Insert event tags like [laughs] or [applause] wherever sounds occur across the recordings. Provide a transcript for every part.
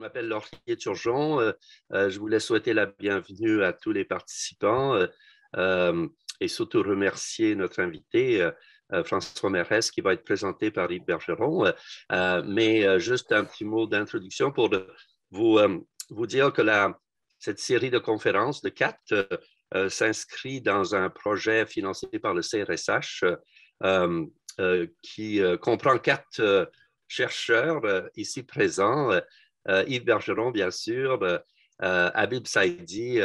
Je m'appelle Laurier Turgeon. Euh, euh, je voulais souhaiter la bienvenue à tous les participants euh, et surtout remercier notre invité, François Mérès, qui va être présenté par Yves Bergeron. mais juste un petit mot d'introduction pour vous, vous dire que cette série de conférences de quatre s'inscrit dans un projet financé par le CRSH qui comprend quatre chercheurs ici présents Yves Bergeron, bien sûr, euh, euh, Habib Saidi,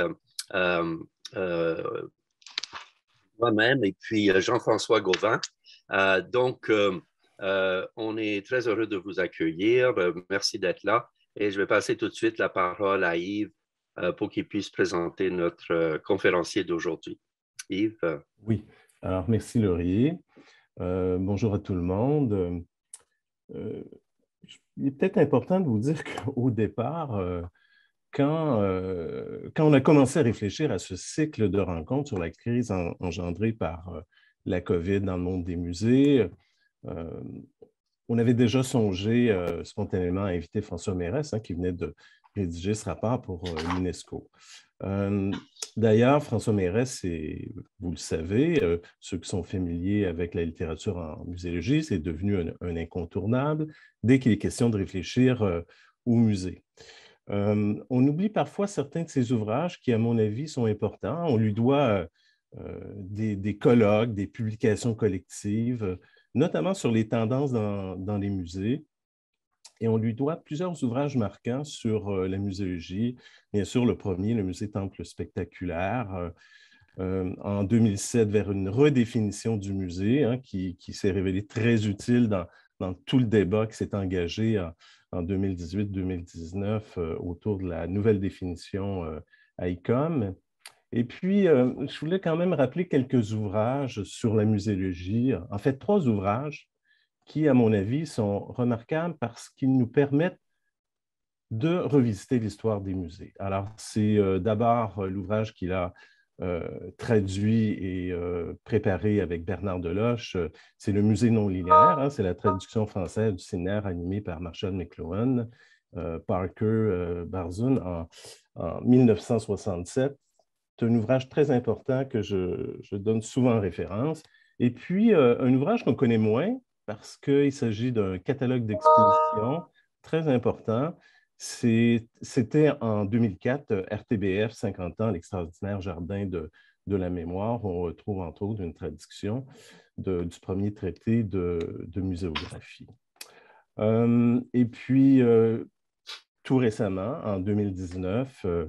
moi-même, et puis Jean-François Gauvin. donc, on est très heureux de vous accueillir. Merci d'être là. Et je vais passer tout de suite la parole à Yves pour qu'il puisse présenter notre conférencier d'aujourd'hui. Yves. Oui, alors merci Laurier. bonjour à tout le monde il est peut-être important de vous dire [laughs] qu'au départ, euh, quand, euh, quand, on a commencé à réfléchir à ce cycle de rencontres sur la crise engendrée par euh, la COVID dans le monde des musées, on avait déjà songé spontanément à inviter François Mérès, hein, qui venait de rédiger ce rapport pour l'UNESCO. D'ailleurs, François Mérès, vous le savez, ceux qui sont familiers avec la littérature en muséologie, c'est devenu un, incontournable dès qu'il est question de réfléchir au musée. on oublie parfois certains de ses ouvrages qui, à mon avis, sont importants. On lui doit des, colloques, des publications collectives, notamment sur les tendances dans, les musées. Et on lui doit plusieurs ouvrages marquants sur la muséologie. Bien sûr, le premier, le musée Temple spectaculaire, en 2007, vers une redéfinition du musée hein, qui, s'est révélée très utile dans, tout le débat qui s'est engagé en, 2018-2019 euh, autour de la nouvelle définition euh, ICOM. Et puis, euh, je voulais quand même rappeler quelques ouvrages sur la muséologie, en fait trois ouvrages qui, à mon avis, sont remarquables parce qu'ils nous permettent de revisiter l'histoire des musées. Alors, c'est d'abord l'ouvrage qu'il a euh, traduit et euh, préparé avec Bernard Deloche. Euh, c'est le musée non linéaire, hein, c'est la traduction française du scénario animé par Marshall McLuhan, Parker Barzun en, 1967. C'est un ouvrage très important que je, je donne souvent en référence. Et puis, un ouvrage qu'on connaît moins parce qu'il s'agit d'un catalogue d'exposition très important c'était en 2004, RTBF, 50 ans, l'extraordinaire jardin de, la mémoire. On retrouve entre autres une traduction du premier traité de, muséographie. Euh, et puis, euh, tout récemment, en 2019, euh,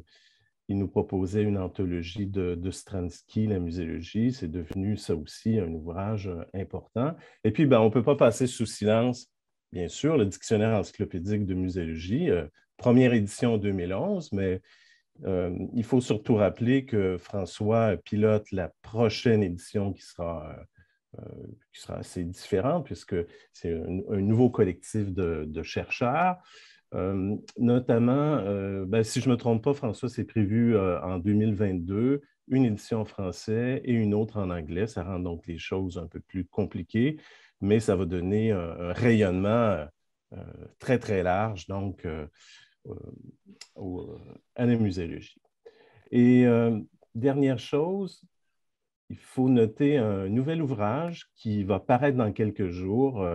il nous proposait une anthologie de, de Stransky, la muséologie. C'est devenu ça aussi un ouvrage important. Et puis, ben, on ne peut pas passer sous silence bien sûr, le dictionnaire encyclopédique de muséologie, euh, première édition en 2011, mais euh, il faut surtout rappeler que François pilote la prochaine édition qui sera, euh, qui sera assez différente puisque c'est un, nouveau collectif de, chercheurs. Notamment, ben, si je ne me trompe pas, François, c'est prévu en 2022 une édition en français et une autre en anglais. Ça rend donc les choses un peu plus compliquées mais ça va donner un, rayonnement euh, très, très large, donc, euh, à la muséologie. Et euh, dernière chose, il faut noter un nouvel ouvrage qui va paraître dans quelques jours,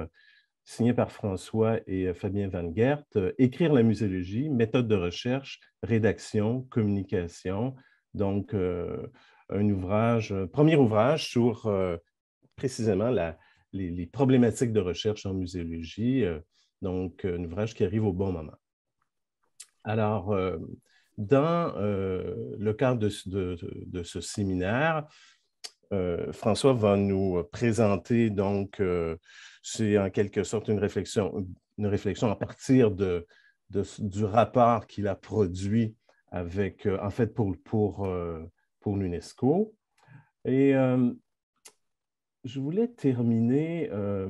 signé par François et Fabien Van Gert, Écrire la muséologie, méthode de recherche, rédaction, communication. Donc, un ouvrage, premier ouvrage sur précisément la, les, problématiques de recherche en muséologie. Euh, donc, un ouvrage qui arrive au bon moment. Alors, euh, dans euh, le cadre de, ce séminaire, François va nous présenter, donc, c'est en quelque sorte une réflexion, une réflexion à partir de, du rapport qu'il a produit avec, en fait, pour, pour, pour l'UNESCO. Et je voulais terminer euh,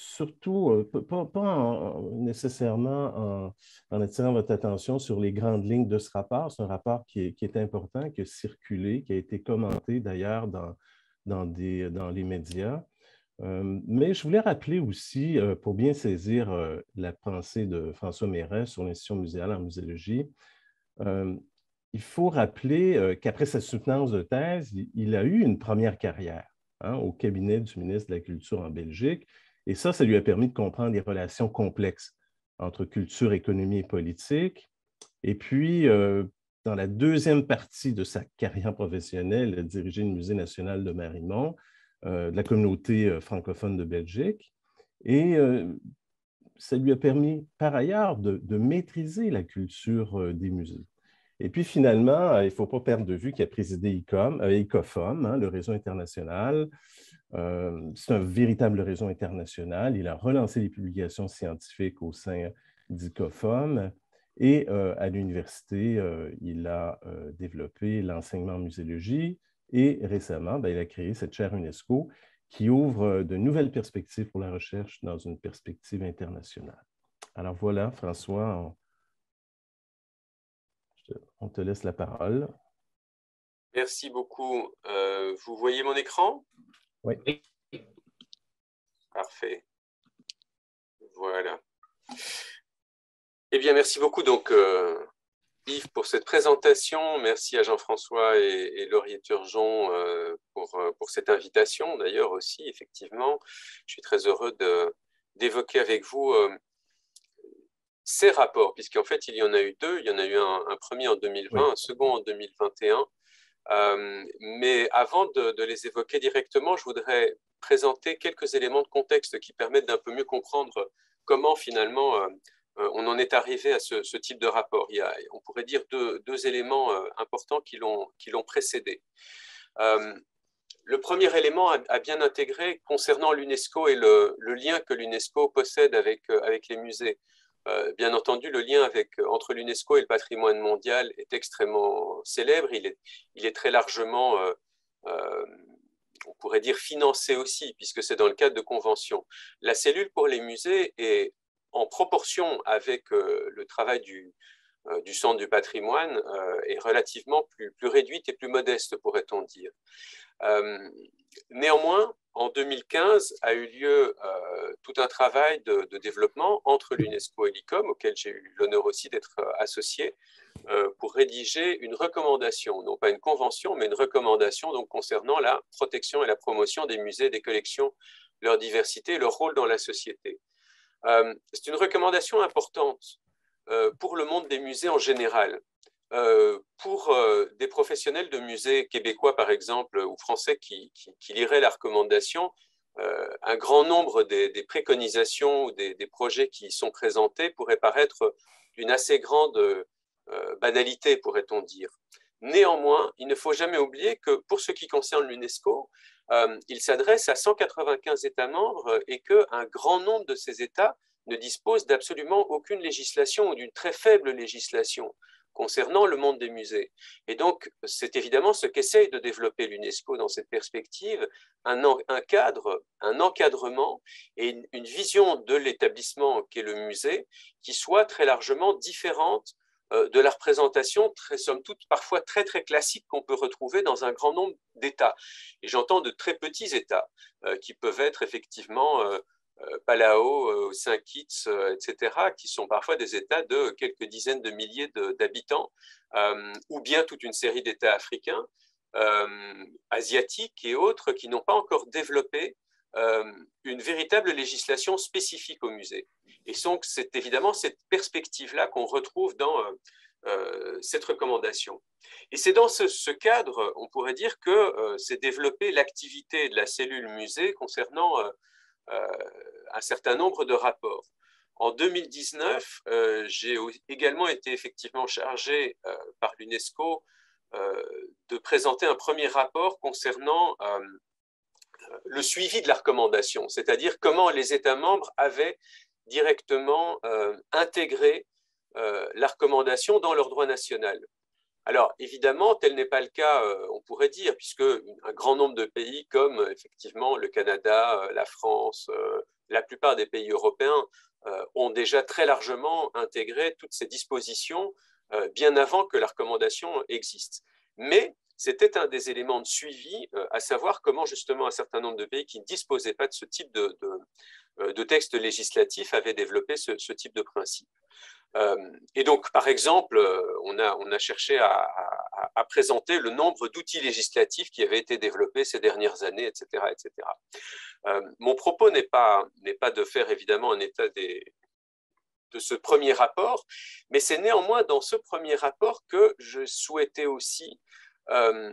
surtout, euh, pas, nécessairement en, attirant votre attention sur les grandes lignes de ce rapport. C'est un rapport qui est, important, qui a circulé, qui a été commenté d'ailleurs dans, les médias. mais je voulais rappeler aussi, pour bien saisir la pensée de François Méret sur l'institution muséale en muséologie, il faut rappeler qu'après sa soutenance de thèse, il a eu une première carrière hein, au cabinet du ministre de la Culture en Belgique. Et ça, ça lui a permis de comprendre les relations complexes entre culture, économie et politique. Et puis, dans la deuxième partie de sa carrière professionnelle, a dirigé le Musée national de Marimont, de la communauté francophone de Belgique. Et ça lui a permis, par ailleurs, de maîtriser la culture des musées. Et puis finalement, euh, il ne faut pas perdre de vue qu'il a présidé ICOM, euh, ICOFOM, hein, le réseau international. Euh, c'est un véritable réseau international. Il a relancé les publications scientifiques au sein d'ICOFOM. Et à l'université, il a développé l'enseignement en muséologie et récemment, ben, il a créé cette chaire UNESCO qui ouvre de nouvelles perspectives pour la recherche dans une perspective internationale. Alors voilà, François, on te laisse la parole. Merci beaucoup. Euh, vous voyez mon écran? Oui. Parfait. Voilà. Eh bien, merci beaucoup, donc, euh, Yves, pour cette présentation. Merci à Jean-François et, Laurier Turgeon euh, pour, pour, cette invitation, d'ailleurs, aussi, effectivement. Je suis très heureux d'évoquer avec vous ces rapports, puisqu'en fait, il y en a eu deux. Il y en a eu un, premier en 2020, un second en 2021. Euh, mais avant de, les évoquer directement, je voudrais présenter quelques éléments de contexte qui permettent d'un peu mieux comprendre comment finalement euh, euh, on en est arrivé à ce, type de rapport. Il y a, on pourrait dire, deux, éléments importants qui l'ont précédé. le premier élément à, bien intégrer concernant l'UNESCO et le, lien que l'UNESCO possède avec les musées. Euh, bien entendu, le lien euh, entre l'UNESCO et le patrimoine mondial est extrêmement célèbre. Il est, très largement, euh, on pourrait dire, financé aussi, puisque c'est dans le cadre de conventions. La cellule pour les musées est en proportion avec le travail du, du Centre du patrimoine est relativement plus, plus réduite et plus modeste, pourrait-on dire. néanmoins, en 2015 a eu lieu euh, tout un travail de, développement entre l'UNESCO et l'ICOM, auquel j'ai eu l'honneur aussi d'être euh, associé, euh, pour rédiger une recommandation, non pas une convention, mais une recommandation concernant la protection et la promotion des musées, des collections, leur diversité leur rôle dans la société. C'est une recommandation importante pour le monde des musées en général, pour euh, des professionnels de musées québécois, par exemple, ou français qui, liraient la recommandation, euh, un grand nombre des, préconisations ou des, projets qui sont présentés pourraient paraître d'une assez grande banalité, pourrait-on dire. Néanmoins, il ne faut jamais oublier que pour ce qui concerne l'UNESCO, il s'adresse à 195 États membres et qu'un grand nombre de ces États ne disposent d'absolument aucune législation ou d'une très faible législation concernant le monde des musées. Et donc, c'est évidemment ce qu'essaye de développer l'UNESCO dans cette perspective, un, un, cadre, un encadrement et une, vision de l'établissement qu'est le musée qui soit très largement différente euh, de la représentation, très, somme toute, parfois très très classique qu'on peut retrouver dans un grand nombre d'États. Et j'entends de très petits États euh, qui peuvent être effectivement euh, euh, Palau, euh, Saint-Kitts, euh, etc., qui sont parfois des États de quelques dizaines de milliers d'habitants, ou bien toute une série d'États africains, asiatiques et autres qui n'ont pas encore développé une véritable législation spécifique au musée. Et donc, c'est évidemment cette perspective-là qu'on retrouve dans cette recommandation. Et c'est dans ce, cadre, on pourrait dire que c'est développer l'activité de la cellule musée concernant un certain nombre de rapports. En 2019, euh, j'ai également été effectivement chargé euh, par l'UNESCO de présenter un premier rapport concernant le suivi de la recommandation, c'est-à-dire comment les États membres avaient directement intégré la recommandation dans leur droit national. Alors, évidemment, tel n'est pas le cas, euh, on pourrait dire, puisque un grand nombre de pays, comme effectivement le Canada, euh, la France, euh, la plupart des pays européens, ont déjà très largement intégré toutes ces dispositions bien avant que la recommandation existe. Mais c'était un des éléments de suivi, à savoir comment justement un certain nombre de pays qui ne disposaient pas de ce type de, de, texte législatif avaient développé ce, type de principe. et donc, par exemple, on a, on a cherché à, à, présenter le nombre d'outils législatifs qui avaient été développés ces dernières années, etc. etc. mon propos n'est pas, pas de faire évidemment un état des, de ce premier rapport, mais c'est néanmoins dans ce premier rapport que je souhaitais aussi euh,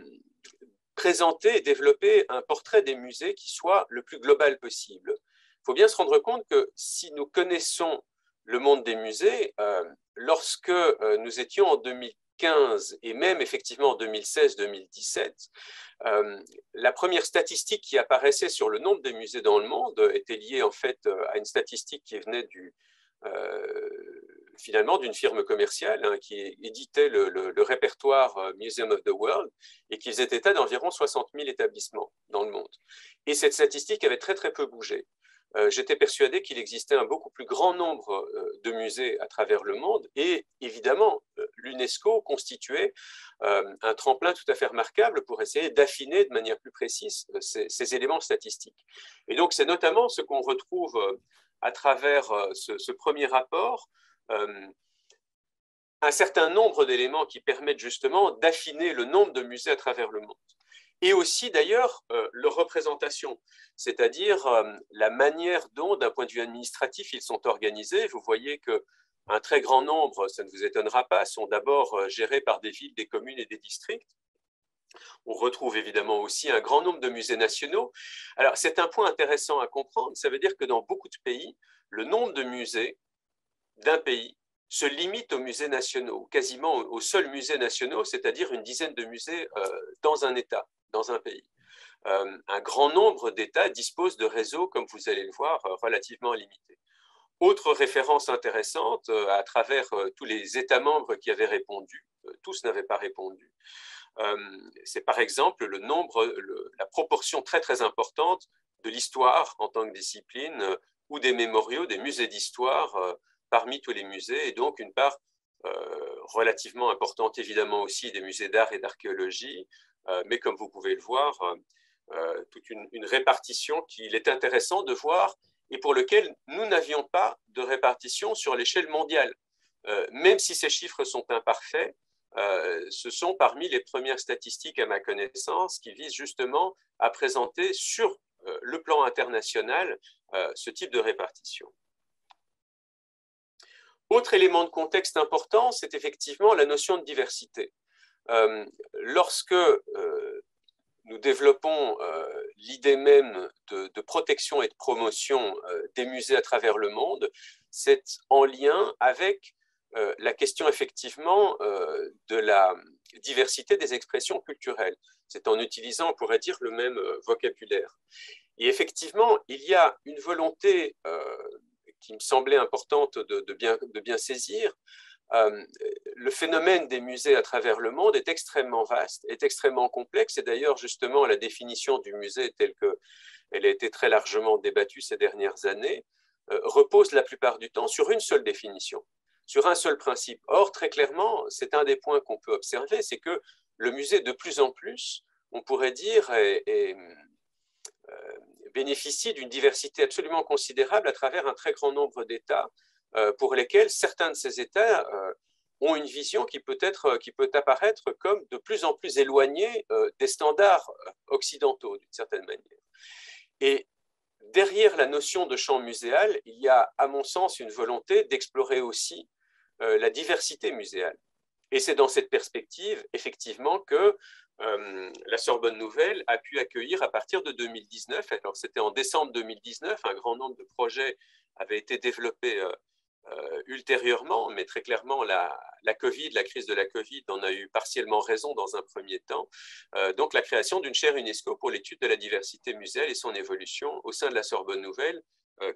présenter et développer un portrait des musées qui soit le plus global possible. Il faut bien se rendre compte que si nous connaissons le monde des musées, euh, lorsque euh, nous étions en 2015 et même effectivement en 2016-2017, la première statistique qui apparaissait sur le nombre des musées dans le monde était liée en fait à une statistique qui venait du, finalement d'une firme commerciale hein, qui éditait le, répertoire euh, Museum of the World et qui faisait état d'environ 60 000 établissements dans le monde. Et cette statistique avait très très peu bougé. Euh, j'étais persuadé qu'il existait un beaucoup plus grand nombre de musées à travers le monde et évidemment l'UNESCO constituait un tremplin tout à fait remarquable pour essayer d'affiner de manière plus précise ces, éléments statistiques. Et donc c'est notamment ce qu'on retrouve à travers euh, ce, premier rapport euh, un certain nombre d'éléments qui permettent justement d'affiner le nombre de musées à travers le monde. Et aussi d'ailleurs euh, leur représentation, c'est-à-dire la manière dont, d'un point de vue administratif, ils sont organisés. Vous voyez que un très grand nombre, ça ne vous étonnera pas, sont d'abord gérés par des villes, des communes et des districts. On retrouve évidemment aussi un grand nombre de musées nationaux. Alors, c'est un point intéressant à comprendre. Ça veut dire que dans beaucoup de pays, le nombre de musées d'un pays se limite aux musées nationaux, quasiment aux seuls musées nationaux, c'est-à-dire une dizaine de musées euh, dans un État, dans un pays. Euh, un grand nombre d'États disposent de réseaux, comme vous allez le voir, euh, relativement limités. Autre référence intéressante, à travers tous les États membres qui avaient répondu, tous n'avaient pas répondu, c'est par exemple le nombre, la proportion très très importante de l'histoire en tant que discipline ou des mémoriaux, des musées d'histoire parmi tous les musées, et donc une part relativement importante évidemment aussi des musées d'art et d'archéologie, mais comme vous pouvez le voir, toute une, répartition qu'il est intéressant de voir et pour lequel nous n'avions pas de répartition sur l'échelle mondiale. même si ces chiffres sont imparfaits, euh, ce sont parmi les premières statistiques à ma connaissance qui visent justement à présenter sur euh, le plan international euh, ce type de répartition. Autre élément de contexte important, c'est effectivement la notion de diversité. lorsque nous développons l'idée même de, de, protection et de promotion des musées à travers le monde, c'est en lien avec euh, la question effectivement euh, de la diversité des expressions culturelles. C'est en utilisant, on pourrait dire, le même euh, vocabulaire. Et effectivement, il y a une volonté qui me semblait importante de, bien, saisir. le phénomène des musées à travers le monde est extrêmement vaste, est extrêmement complexe, et d'ailleurs, justement, la définition du musée telle qu'elle a été très largement débattue ces dernières années, repose la plupart du temps sur une seule définition, sur un seul principe. Or, très clairement, c'est un des points qu'on peut observer, c'est que le musée, de plus en plus, on pourrait dire, euh, bénéficie d'une diversité absolument considérable à travers un très grand nombre d'États euh, pour lesquels certains de ces États euh, ont une vision qui peut, être, qui peut apparaître comme de plus en plus éloignée des standards occidentaux, d'une certaine manière. Et derrière la notion de champ muséal, il y a, à mon sens, une volonté d'explorer aussi euh, la diversité muséale. Et c'est dans cette perspective, effectivement, que euh, la Sorbonne Nouvelle a pu accueillir à partir de 2019, alors c'était en décembre 2019, un grand nombre de projets avaient été développés euh, ultérieurement, mais très clairement, la, Covid, la crise de la Covid en a eu partiellement raison dans un premier temps. donc, la création d'une chaire UNESCO pour l'étude de la diversité muséale et son évolution au sein de la Sorbonne Nouvelle,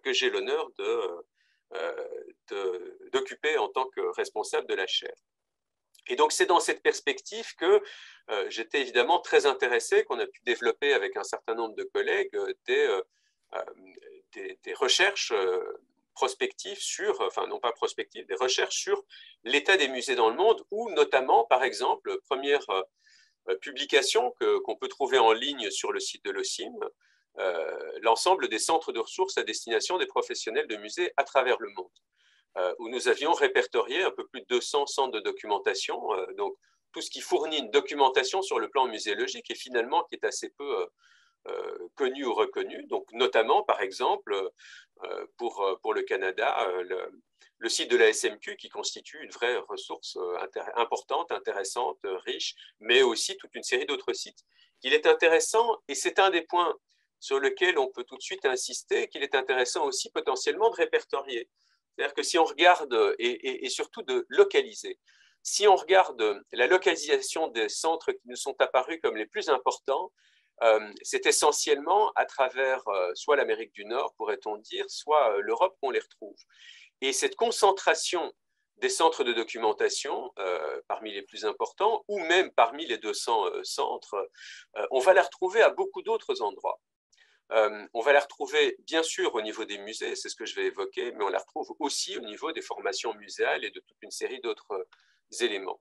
que j'ai l'honneur euh, d'occuper en tant que responsable de la chaire. Et donc, c'est dans cette perspective que euh, j'étais évidemment très intéressé, qu'on a pu développer avec un certain nombre de collègues euh, des, des, recherches prospectives sur, enfin non pas prospectives, des recherches sur l'état des musées dans le monde, ou notamment, par exemple, première, publication qu'on peut trouver en ligne sur le site de l'OCIM, l'ensemble des centres de ressources à destination des professionnels de musées à travers le monde, où nous avions répertorié un peu plus de 200 centres de documentation, donc tout ce qui fournit une documentation sur le plan muséologique et finalement qui est assez peu euh, connu ou reconnu. Donc, notamment, par exemple, euh, pour, euh, pour le Canada, le, site de la SMQ qui constitue une vraie ressource importante, intéressante, riche, mais aussi toute une série d'autres sites. Il est intéressant, et c'est un des points sur lequel on peut tout de suite insister, qu'il est intéressant aussi potentiellement de répertorier. C'est-à-dire que si on regarde, et, surtout de localiser, si on regarde la localisation des centres qui nous sont apparus comme les plus importants, euh, c'est essentiellement à travers euh, soit l'Amérique du Nord, pourrait-on dire, soit euh, l'Europe qu'on les retrouve. Et cette concentration des centres de documentation, parmi les plus importants, ou même parmi les 200 centres, on va les retrouver à beaucoup d'autres endroits. On va les retrouver bien sûr au niveau des musées, c'est ce que je vais évoquer, mais on les retrouve aussi au niveau des formations muséales et de toute une série d'autres éléments.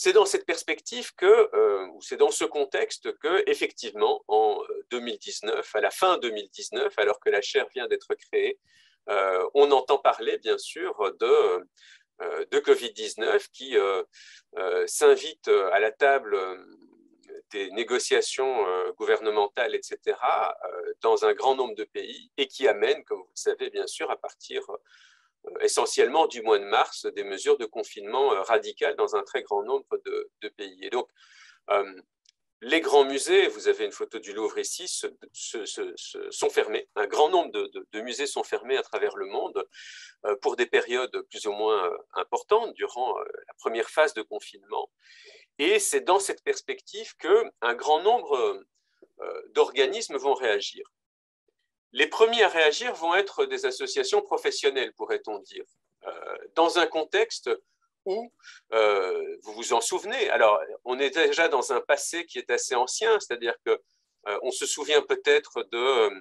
C'est dans cette perspective que, euh, ou c'est dans ce contexte que, effectivement, en 2019, euh, à la fin 2019, alors que la chaire vient d'être créée, euh, on entend parler, bien sûr, de Covid-19 qui s'invite à la table des négociations gouvernementales, etc., dans un grand nombre de pays et qui amène, comme vous le savez, bien sûr, à partir euh, essentiellement du mois de mars, des mesures de confinement euh, radicales dans un très grand nombre de, pays. Et donc, euh, les grands musées, vous avez une photo du Louvre ici, sont fermés. Un grand nombre de, musées sont fermés à travers le monde pour des périodes plus ou moins importantes durant la première phase de confinement. Et c'est dans cette perspective qu'un grand nombre d'organismes vont réagir. Les premiers à réagir vont être des associations professionnelles, pourrait-on dire, euh, dans un contexte où, euh, vous vous en souvenez, alors on est déjà dans un passé qui est assez ancien, c'est-à-dire que euh, on se souvient peut-être de euh,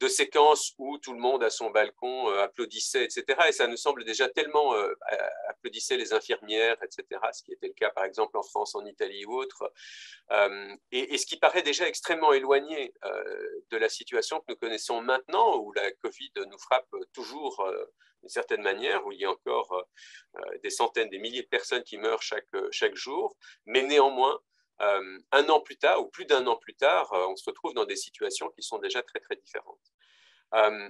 de séquences où tout le monde à son balcon euh, applaudissait, etc. Et ça nous semble déjà tellement euh, applaudissait les infirmières, etc. Ce qui était le cas par exemple en France, en Italie ou autre. et, ce qui paraît déjà extrêmement éloigné de la situation que nous connaissons maintenant, où la Covid nous frappe toujours d'une certaine manière, où il y a encore des centaines, des milliers de personnes qui meurent chaque, chaque jour, mais néanmoins, euh, un an plus tard, ou plus d'un an plus tard, euh, on se retrouve dans des situations qui sont déjà très, très différentes. Euh,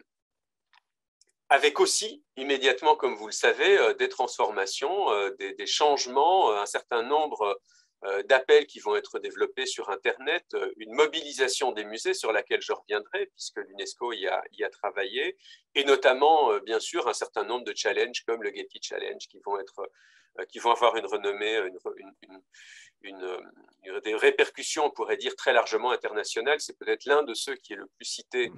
avec aussi, immédiatement, comme vous le savez, des transformations, des, changements, un certain nombre d'appels qui vont être développés sur Internet, une mobilisation des musées sur laquelle je reviendrai, puisque l'UNESCO y a, y a, travaillé, et notamment, bien sûr, un certain nombre de challenges comme le Getty Challenge qui vont, être, qui vont avoir une renommée, une, une, des répercussions, on pourrait dire, très largement internationales. C'est peut-être l'un de ceux qui est le plus cité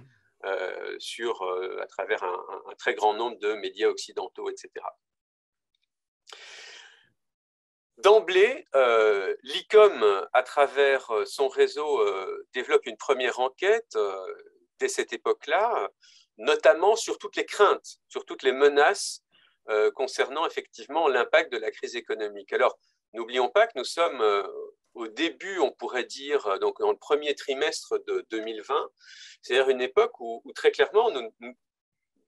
euh, sur, euh, à travers un, très grand nombre de médias occidentaux, etc. D'emblée, euh, l'ICOM, à travers son réseau, développe une première enquête dès cette époque-là, notamment sur toutes les craintes, sur toutes les menaces concernant effectivement l'impact de la crise économique. Alors, N'oublions pas que nous sommes euh, au début, on pourrait dire, euh, donc dans le premier trimestre de 2020, c'est-à-dire une époque où, très clairement,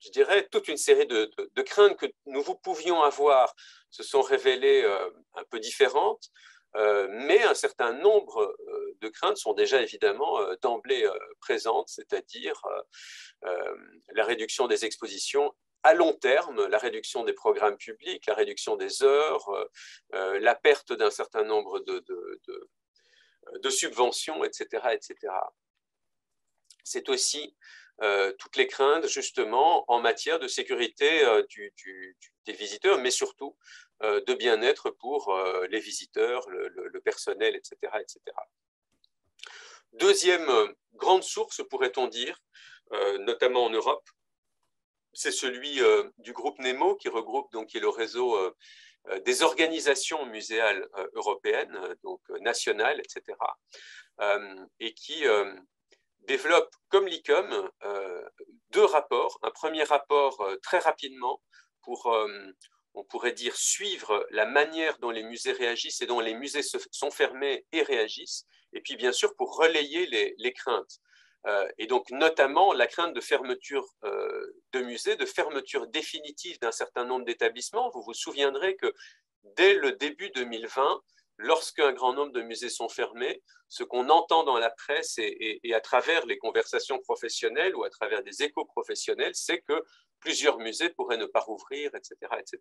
je dirais, toute une série de, craintes que nous vous pouvions avoir se sont révélées euh, un peu différentes, mais un certain nombre de craintes sont déjà évidemment d'emblée présentes, c'est-à-dire la réduction des expositions à long terme, la réduction des programmes publics, la réduction des heures, euh, euh, la perte d'un certain nombre de, subventions, etc. etc. C'est aussi euh, toutes les craintes, justement, en matière de sécurité des visiteurs, mais surtout de bien-être pour les visiteurs, le, le, personnel, etc., etc. Deuxième grande source, pourrait-on dire, notamment en Europe, c'est celui euh, du groupe NEMO, qui regroupe donc le réseau euh, euh, des organisations muséales européennes, donc nationales, etc., et qui développe, comme l'ICOM, deux rapports. Un premier rapport très rapidement pour on pourrait dire, suivre la manière dont les musées réagissent et dont les musées sont fermés et réagissent, et puis bien sûr pour relayer les, craintes. Euh, et donc notamment la crainte de fermeture euh, de musées, de fermeture définitive d'un certain nombre d'établissements. Vous vous souviendrez que dès le début 2020, lorsqu'un grand nombre de musées sont fermés, ce qu'on entend dans la presse et, à travers les conversations professionnelles ou à travers des échos professionnels, c'est que plusieurs musées pourraient ne pas rouvrir, etc. etc.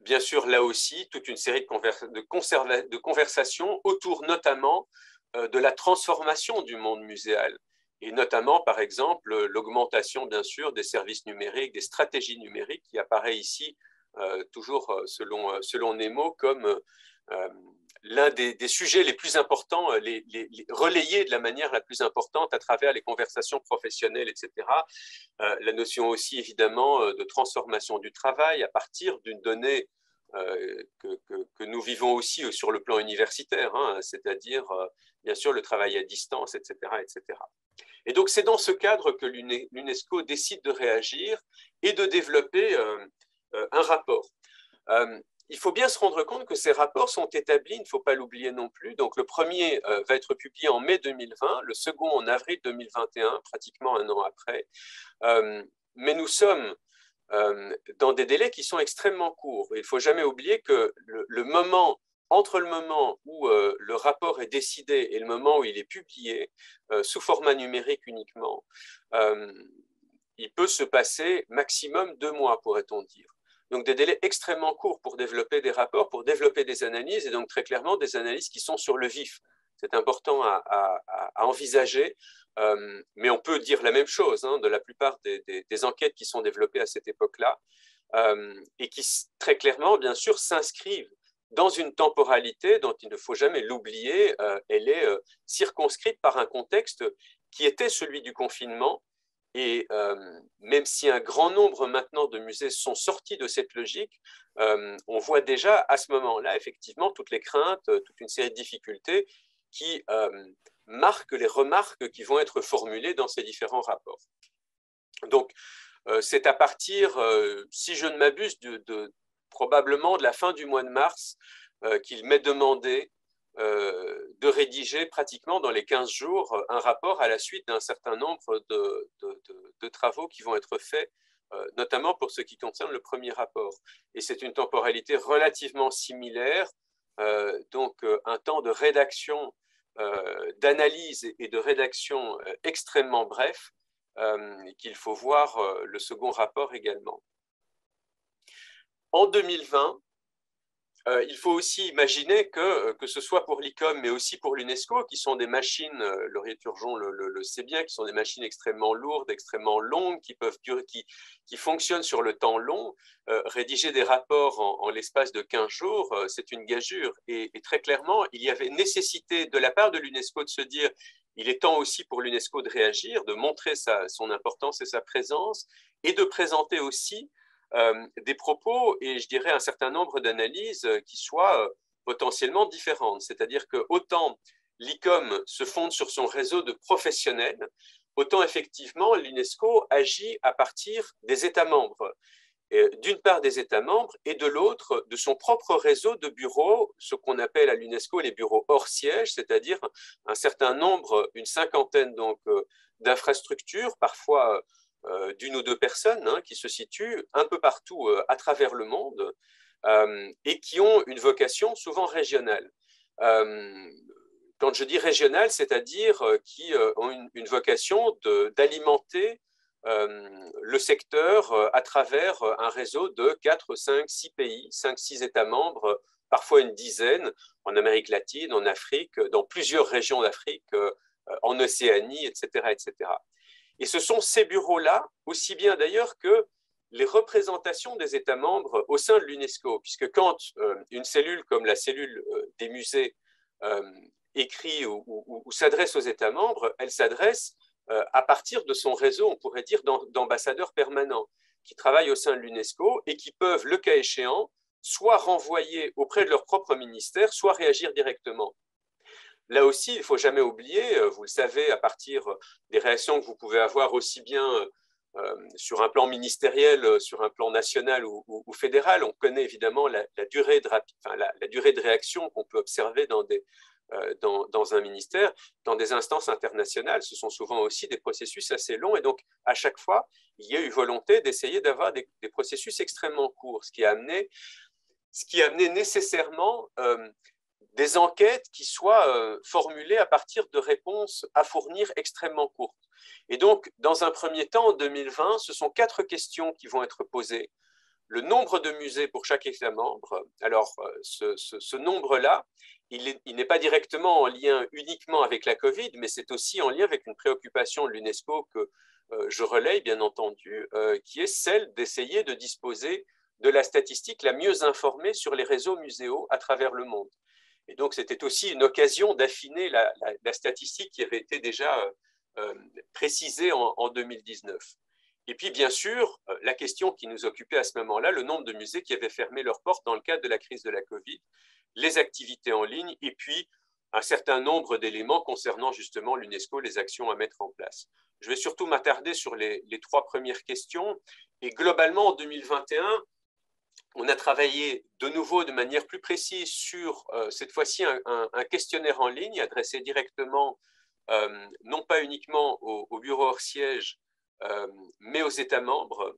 bien sûr, là aussi, toute une série de, conversations autour notamment euh, de la transformation du monde muséal. Et notamment, par exemple, l'augmentation, bien sûr, des services numériques, des stratégies numériques qui apparaît ici euh, toujours euh, selon, selon Nemo, comme l'un des, sujets les plus importants, les, relayés de la manière la plus importante à travers les conversations professionnelles, etc. la notion aussi, évidemment, de transformation du travail à partir d'une donnée que, nous vivons aussi sur le plan universitaire, hein, c'est-à-dire, bien sûr, le travail à distance, etc. etc. Et donc, c'est dans ce cadre que l'UNESCO décide de réagir et de développer euh, un rapport. Euh, il faut bien se rendre compte que ces rapports sont établis, il ne faut pas l'oublier non plus. Donc le premier euh, va être publié en mai 2020, le second en avril 2021, pratiquement un an après. mais nous sommes dans des délais qui sont extrêmement courts. Il ne faut jamais oublier que le, moment, entre le moment où le rapport est décidé et le moment où il est publié, sous format numérique uniquement, il peut se passer maximum deux mois, pourrait-on dire. Donc des délais extrêmement courts pour développer des rapports, pour développer des analyses, et donc très clairement des analyses qui sont sur le vif. C'est important à, envisager, euh, mais on peut dire la même chose hein, de la plupart des, enquêtes qui sont développées à cette époque-là, euh, et qui très clairement, bien sûr, s'inscrivent dans une temporalité dont il ne faut jamais l'oublier, euh, elle est circonscrite par un contexte qui était celui du confinement, et euh, même si un grand nombre maintenant de musées sont sortis de cette logique, euh, on voit déjà à ce moment-là, effectivement, toutes les craintes, euh, toute une série de difficultés qui marquent les remarques qui vont être formulées dans ces différents rapports. Donc, c'est à partir, si je ne m'abuse, probablement de la fin du mois de mars qu'il m'est demandé de rédiger pratiquement dans les 15 jours un rapport à la suite d'un certain nombre de, travaux qui vont être faits, euh, notamment pour ce qui concerne le premier rapport. Et c'est une temporalité relativement similaire, euh, donc un temps de rédaction, d'analyse et de rédaction extrêmement bref, qu'il faut voir le second rapport également. En 2020, euh, il faut aussi imaginer que, euh, que ce soit pour l'ICOM, mais aussi pour l'UNESCO, qui sont des machines, euh, Laurier Turgeon le, le, sait bien, qui sont des machines extrêmement lourdes, extrêmement longues, qui, peuvent qui, qui fonctionnent sur le temps long, rédiger des rapports en, l'espace de 15 jours, c'est une gageure. Et, très clairement, il y avait nécessité de la part de l'UNESCO de se dire il est temps aussi pour l'UNESCO de réagir, de montrer sa, son importance et sa présence, et de présenter aussi des propos et je dirais un certain nombre d'analyses euh, qui soient euh, potentiellement différentes. C'est-à-dire que autant l'ICOM se fonde sur son réseau de professionnels, autant effectivement l'UNESCO agit à partir des États membres. D'une part des États membres et de l'autre de son propre réseau de bureaux, ce qu'on appelle à l'UNESCO les bureaux hors siège, c'est-à-dire un certain nombre, une cinquantaine donc d'infrastructures, parfois euh, d'une ou deux personnes hein, qui se situent un peu partout euh, à travers le monde euh, et qui ont une vocation souvent régionale quand je dis régionale, c'est-à-dire qui ont une, vocation d'alimenter le secteur à travers un réseau de 4, 5, 6 pays, 5, 6 États membres, parfois une dizaine, en Amérique latine, en Afrique, dans plusieurs régions d'Afrique, en Océanie, etc., etc. Et ce sont ces bureaux-là, aussi bien d'ailleurs que les représentations des États membres au sein de l'UNESCO, puisque quand euh, une cellule comme la cellule euh, des musées euh, écrit ou, s'adresse aux États membres, elle s'adresse à partir de son réseau, on pourrait dire, d'ambassadeurs permanents qui travaillent au sein de l'UNESCO et qui peuvent, le cas échéant, soit renvoyer auprès de leur propre ministère, soit réagir directement. Là aussi, il ne faut jamais oublier, euh, vous le savez, à partir des réactions que vous pouvez avoir aussi bien sur un plan ministériel, sur un plan national ou, fédéral. On connaît évidemment la, durée, de, la durée de réaction qu'on peut observer dans euh, un ministère, dans des instances internationales. Ce sont souvent aussi des processus assez longs. Et donc, à chaque fois, il y a eu volonté d'essayer d'avoir des, processus extrêmement courts, ce qui a amené, ce qui a amené nécessairement euh, des enquêtes qui soient euh, formulées à partir de réponses à fournir extrêmement courtes. Et donc, dans un premier temps, en 2020, ce sont quatre questions qui vont être posées. Le nombre de musées pour chaque État membre. Alors, ce, ce nombre-là, il n'est pas directement en lien uniquement avec la Covid, mais c'est aussi en lien avec une préoccupation de l'UNESCO que euh, je relaye, bien entendu, euh, qui est celle d'essayer de disposer de la statistique la mieux informée sur les réseaux muséaux à travers le monde. Et donc, c'était aussi une occasion d'affiner la, statistique qui avait été déjà euh, précisée en, en 2019. Et puis, bien sûr, la question qui nous occupait à ce moment-là, le nombre de musées qui avaient fermé leurs portes dans le cadre de la crise de la Covid les activités en ligne et puis un certain nombre d'éléments concernant justement l'UNESCO, les actions à mettre en place. Je vais surtout m'attarder sur les, trois premières questions. Et globalement, en 2021, on a travaillé de nouveau de manière plus précise sur euh, cette fois-ci un, questionnaire en ligne adressé directement, euh, non pas uniquement au, bureau hors siège, euh, mais aux États membres,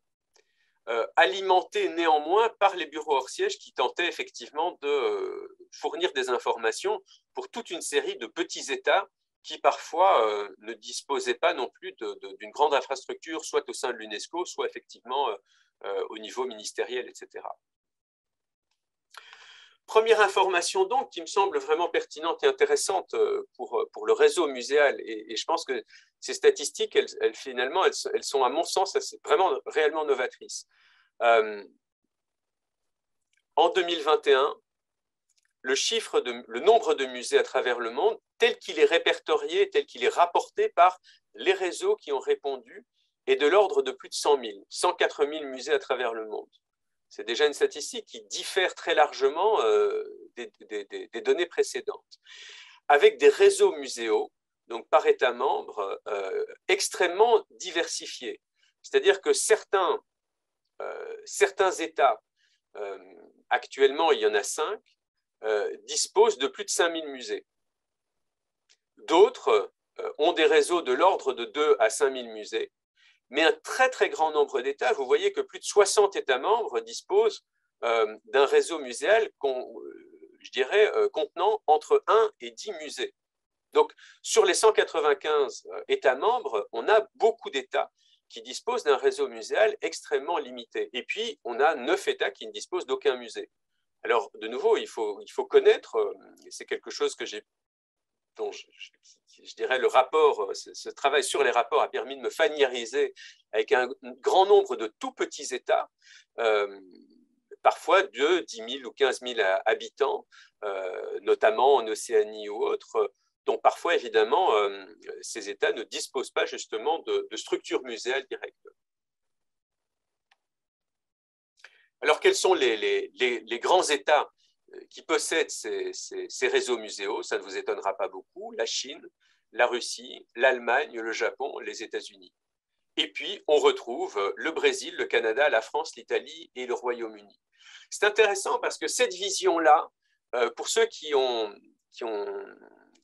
alimenté néanmoins par les bureaux hors siège qui tentaient effectivement de fournir des informations pour toute une série de petits États qui parfois ne disposaient pas non plus d'une grande infrastructure, soit au sein de l'UNESCO, soit effectivement au niveau ministériel, etc. Première information donc qui me semble vraiment pertinente et intéressante pour, pour le réseau muséal, et, je pense que ces statistiques, elles, finalement, elles, sont à mon sens vraiment réellement novatrices. Euh, en 2021, le chiffre de, le nombre de musées à travers le monde, tel qu'il est répertorié, tel qu'il est rapporté par les réseaux qui ont répondu, est de l'ordre de plus de 100 000, 104 000 musées à travers le monde. C'est déjà une statistique qui diffère très largement euh, des, données précédentes, avec des réseaux muséaux, donc par État membre, euh, extrêmement diversifiés. C'est-à-dire que certains euh, certains États, actuellement il y en a cinq, disposent de plus de 5000 musées. D'autres ont des réseaux de l'ordre de 2 à 5000 musées, mais un très très grand nombre d'États, vous voyez que plus de 60 États membres disposent d'un réseau muséal, je dirais, contenant entre 1 et 10 musées. Donc, sur les 195 États membres, on a beaucoup d'États qui disposent d'un réseau muséal extrêmement limité. Et puis, on a neuf États qui ne disposent d'aucun musée. Alors, de nouveau, il faut, il faut connaître, euh, c'est quelque chose que j'ai, dirais le rapport, ce, travail sur les rapports a permis de me familiariser avec un, grand nombre de tout petits États, euh, parfois de 10 000 ou 15 000 habitants, euh, notamment en Océanie ou autres, dont parfois, évidemment, euh, ces États ne disposent pas justement de, structures muséales directes. Alors, quels sont les, grands États euh, qui possèdent ces, réseaux muséaux? Ça ne vous étonnera pas beaucoup. La Chine, la Russie, l'Allemagne, le Japon, les États-Unis. Et puis, on retrouve le Brésil, le Canada, la France, l'Italie et le Royaume-Uni. C'est intéressant parce que cette vision-là, euh, pour ceux qui ont, qui ont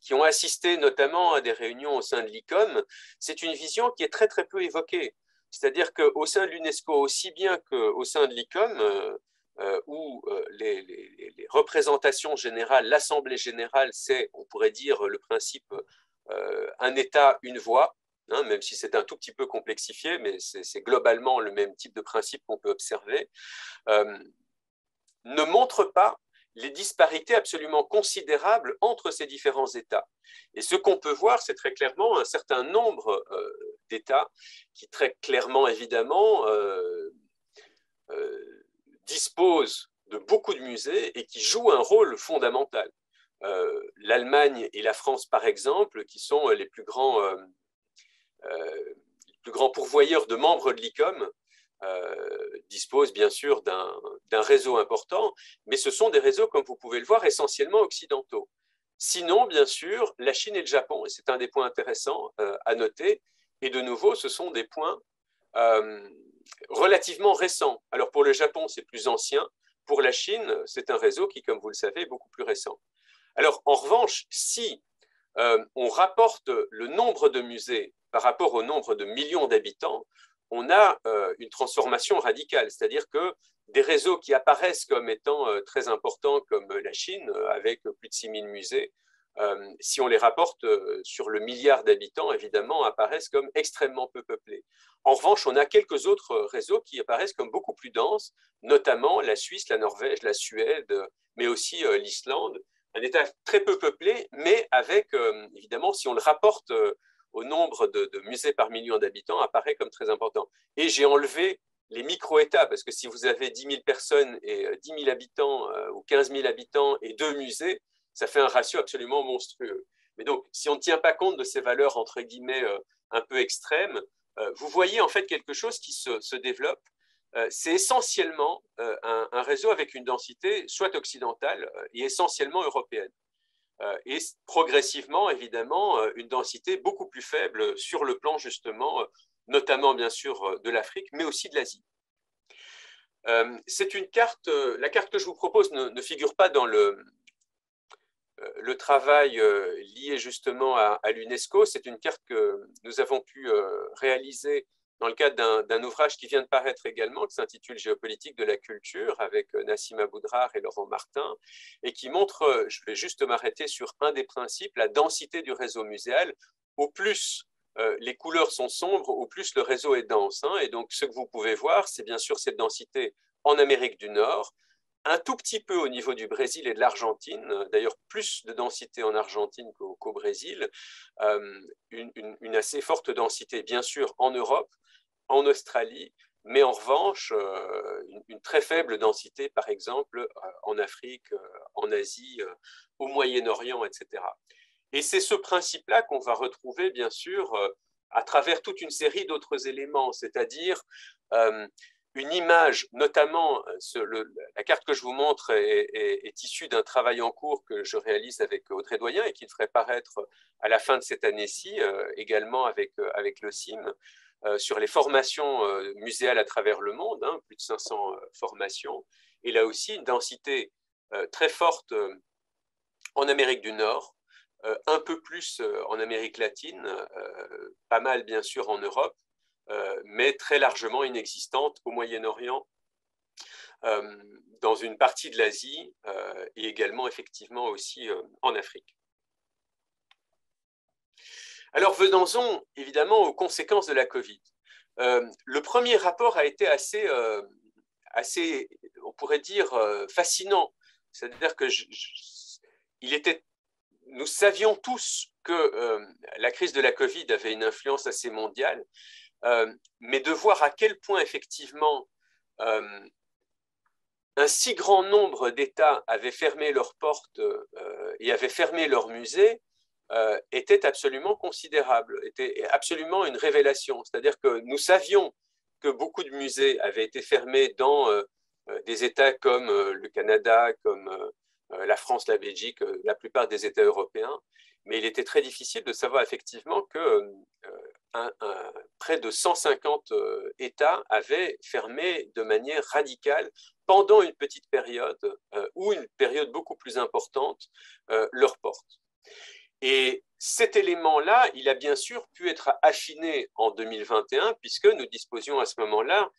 qui ont assisté notamment à des réunions au sein de l'ICOM, c'est une vision qui est très très peu évoquée. C'est-à-dire qu'au sein de l'UNESCO, aussi bien qu'au sein de l'ICOM, euh, euh, où les, représentations générales, l'Assemblée générale, c'est, on pourrait dire, le principe un État, une voix, hein, même si c'est un tout petit peu complexifié, mais c'est globalement le même type de principe qu'on peut observer, ne montre pas les disparités absolument considérables entre ces différents États. Et ce qu'on peut voir, c'est très clairement un certain nombre euh, d'États qui très clairement, évidemment, euh, euh, disposent de beaucoup de musées et qui jouent un rôle fondamental. L'Allemagne et la France, par exemple, qui sont les plus grands, les plus grands pourvoyeurs de membres de l'ICOM, euh, dispose bien sûr d'un réseau important, mais ce sont des réseaux, comme vous pouvez le voir, essentiellement occidentaux. Sinon, bien sûr, la Chine et le Japon, et c'est un des points intéressants euh, à noter, et de nouveau, ce sont des points relativement récent. Alors pour le Japon, c'est plus ancien. Pour la Chine, c'est un réseau qui, comme vous le savez, est beaucoup plus récent. Alors en revanche, si on rapporte le nombre de musées par rapport au nombre de millions d'habitants, on a une transformation radicale. C'est-à-dire que des réseaux qui apparaissent comme étant très importants, comme la Chine, avec plus de 6000 musées, euh, si on les rapporte euh, sur le milliard d'habitants, évidemment, apparaissent comme extrêmement peu peuplés. En revanche, on a quelques autres réseaux qui apparaissent comme beaucoup plus denses, notamment la Suisse, la Norvège, la Suède, mais aussi euh, l'Islande. Un État très peu peuplé, mais avec, évidemment, si on le rapporte au nombre de, musées par million d'habitants, apparaît comme très important. Et j'ai enlevé les micro-États, parce que si vous avez 10 000 personnes et 10 000 habitants ou 15 000 habitants et deux musées, ça fait un ratio absolument monstrueux. Mais donc, si on ne tient pas compte de ces valeurs, entre guillemets, euh, un peu extrêmes, euh, vous voyez en fait quelque chose qui se, développe. Euh, c'est essentiellement un, réseau avec une densité soit occidentale et essentiellement européenne. et progressivement, évidemment, une densité beaucoup plus faible sur le plan, justement, notamment, bien sûr, de l'Afrique, mais aussi de l'Asie. c'est une carte, la carte que je vous propose ne figure pas dans le, euh, le travail euh, lié justement à, l'UNESCO, c'est une carte que nous avons pu euh, réaliser dans le cadre d'un ouvrage qui vient de paraître également, qui s'intitule Géopolitique de la culture, avec Nassim Aboudrar et Laurent Martin, et qui montre, je vais juste m'arrêter sur un des principes, la densité du réseau muséal. Au plus les couleurs sont sombres, au plus le réseau est dense. Hein. et donc, ce que vous pouvez voir, c'est bien sûr cette densité en Amérique du Nord, un tout petit peu au niveau du Brésil et de l'Argentine, d'ailleurs plus de densité en Argentine qu'au Brésil, euh, une, assez forte densité bien sûr en Europe, en Australie, mais en revanche euh, une, très faible densité par exemple euh, en Afrique, en Asie, au Moyen-Orient, etc. Et c'est ce principe-là qu'on va retrouver bien sûr à travers toute une série d'autres éléments, c'est-à-dire une image, notamment euh, la carte que je vous montre est, issue d'un travail en cours que je réalise avec Audrey Doyen et qui devrait paraître à la fin de cette année-ci, euh, également avec, euh, avec le CIM, sur les formations muséales à travers le monde, hein, plus de 500 formations, et là aussi une densité très forte en Amérique du Nord, un peu plus en Amérique latine, pas mal bien sûr en Europe, mais très largement inexistante au Moyen-Orient, euh, dans une partie de l'Asie euh, et également effectivement aussi en Afrique. Alors venons-en évidemment aux conséquences de la Covid. le premier rapport a été assez, assez on pourrait dire, fascinant. C'est-à-dire que il était, nous savions tous que la crise de la Covid avait une influence assez mondiale, euh, mais de voir à quel point effectivement euh, un si grand nombre d'États avaient fermé leurs portes euh, et avaient fermé leurs musées était absolument considérable, était absolument une révélation. C'est-à-dire que nous savions que beaucoup de musées avaient été fermés dans des États comme le Canada, comme la France, la Belgique, la plupart des États européens, mais il était très difficile de savoir effectivement que près de 150 euh, États avaient fermé de manière radicale pendant une petite période euh, ou une période beaucoup plus importante euh, leurs portes. Et cet élément-là, il a bien sûr pu être affiné en 2021 puisque nous disposions à ce moment-là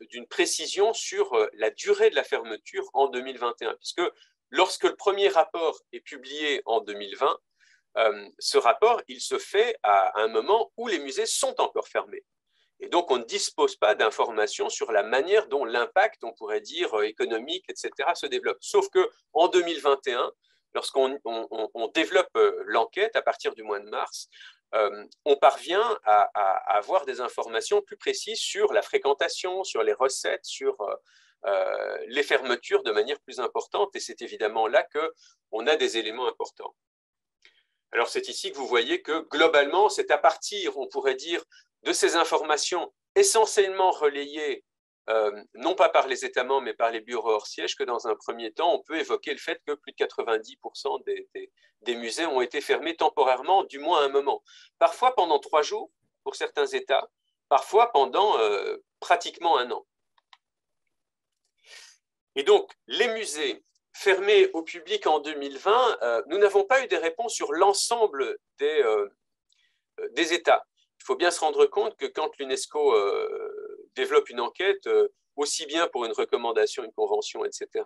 d'une précision sur la durée de la fermeture en 2021, puisque lorsque le premier rapport est publié en 2020, euh, ce rapport, il se fait à un moment où les musées sont encore fermés. Et donc, on ne dispose pas d'informations sur la manière dont l'impact, on pourrait dire, euh, économique, etc., se développe. Sauf qu'en 2021, lorsqu'on développe euh, l'enquête à partir du mois de mars, on parvient à, avoir des informations plus précises sur la fréquentation, sur les recettes, sur les fermetures de manière plus importante. Et c'est évidemment là qu'on a des éléments importants. Alors c'est ici que vous voyez que globalement, c'est à partir, on pourrait dire, de ces informations essentiellement relayées, euh, non pas par les États membres, mais par les bureaux hors siège, que dans un premier temps, on peut évoquer le fait que plus de 90% des, musées ont été fermés temporairement, du moins un moment. Parfois pendant trois jours, pour certains États, parfois pendant pratiquement un an. Et donc, les musées fermés au public en 2020, nous n'avons pas eu des réponses sur l'ensemble des, des États. Il faut bien se rendre compte que quand l'UNESCO développe une enquête, aussi bien pour une recommandation, une convention, etc.,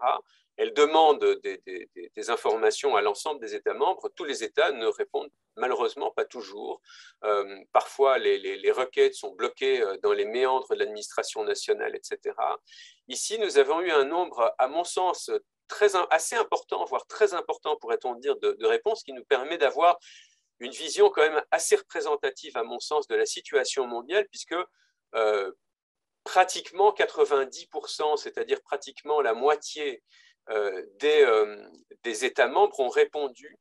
elle demande des, informations à l'ensemble des États membres. Tous les États ne répondent malheureusement pas toujours. Euh, parfois, les, requêtes sont bloquées euh, dans les méandres de l'administration nationale, etc. Ici, nous avons eu un nombre, à mon sens, très, assez important, voire très important, pourrait-on dire, de, réponses qui nous permet d'avoir une vision quand même assez représentative, à mon sens, de la situation mondiale, puisque euh, pratiquement 90%, c'est-à-dire pratiquement la moitié euh, euh, des, États membres ont répondu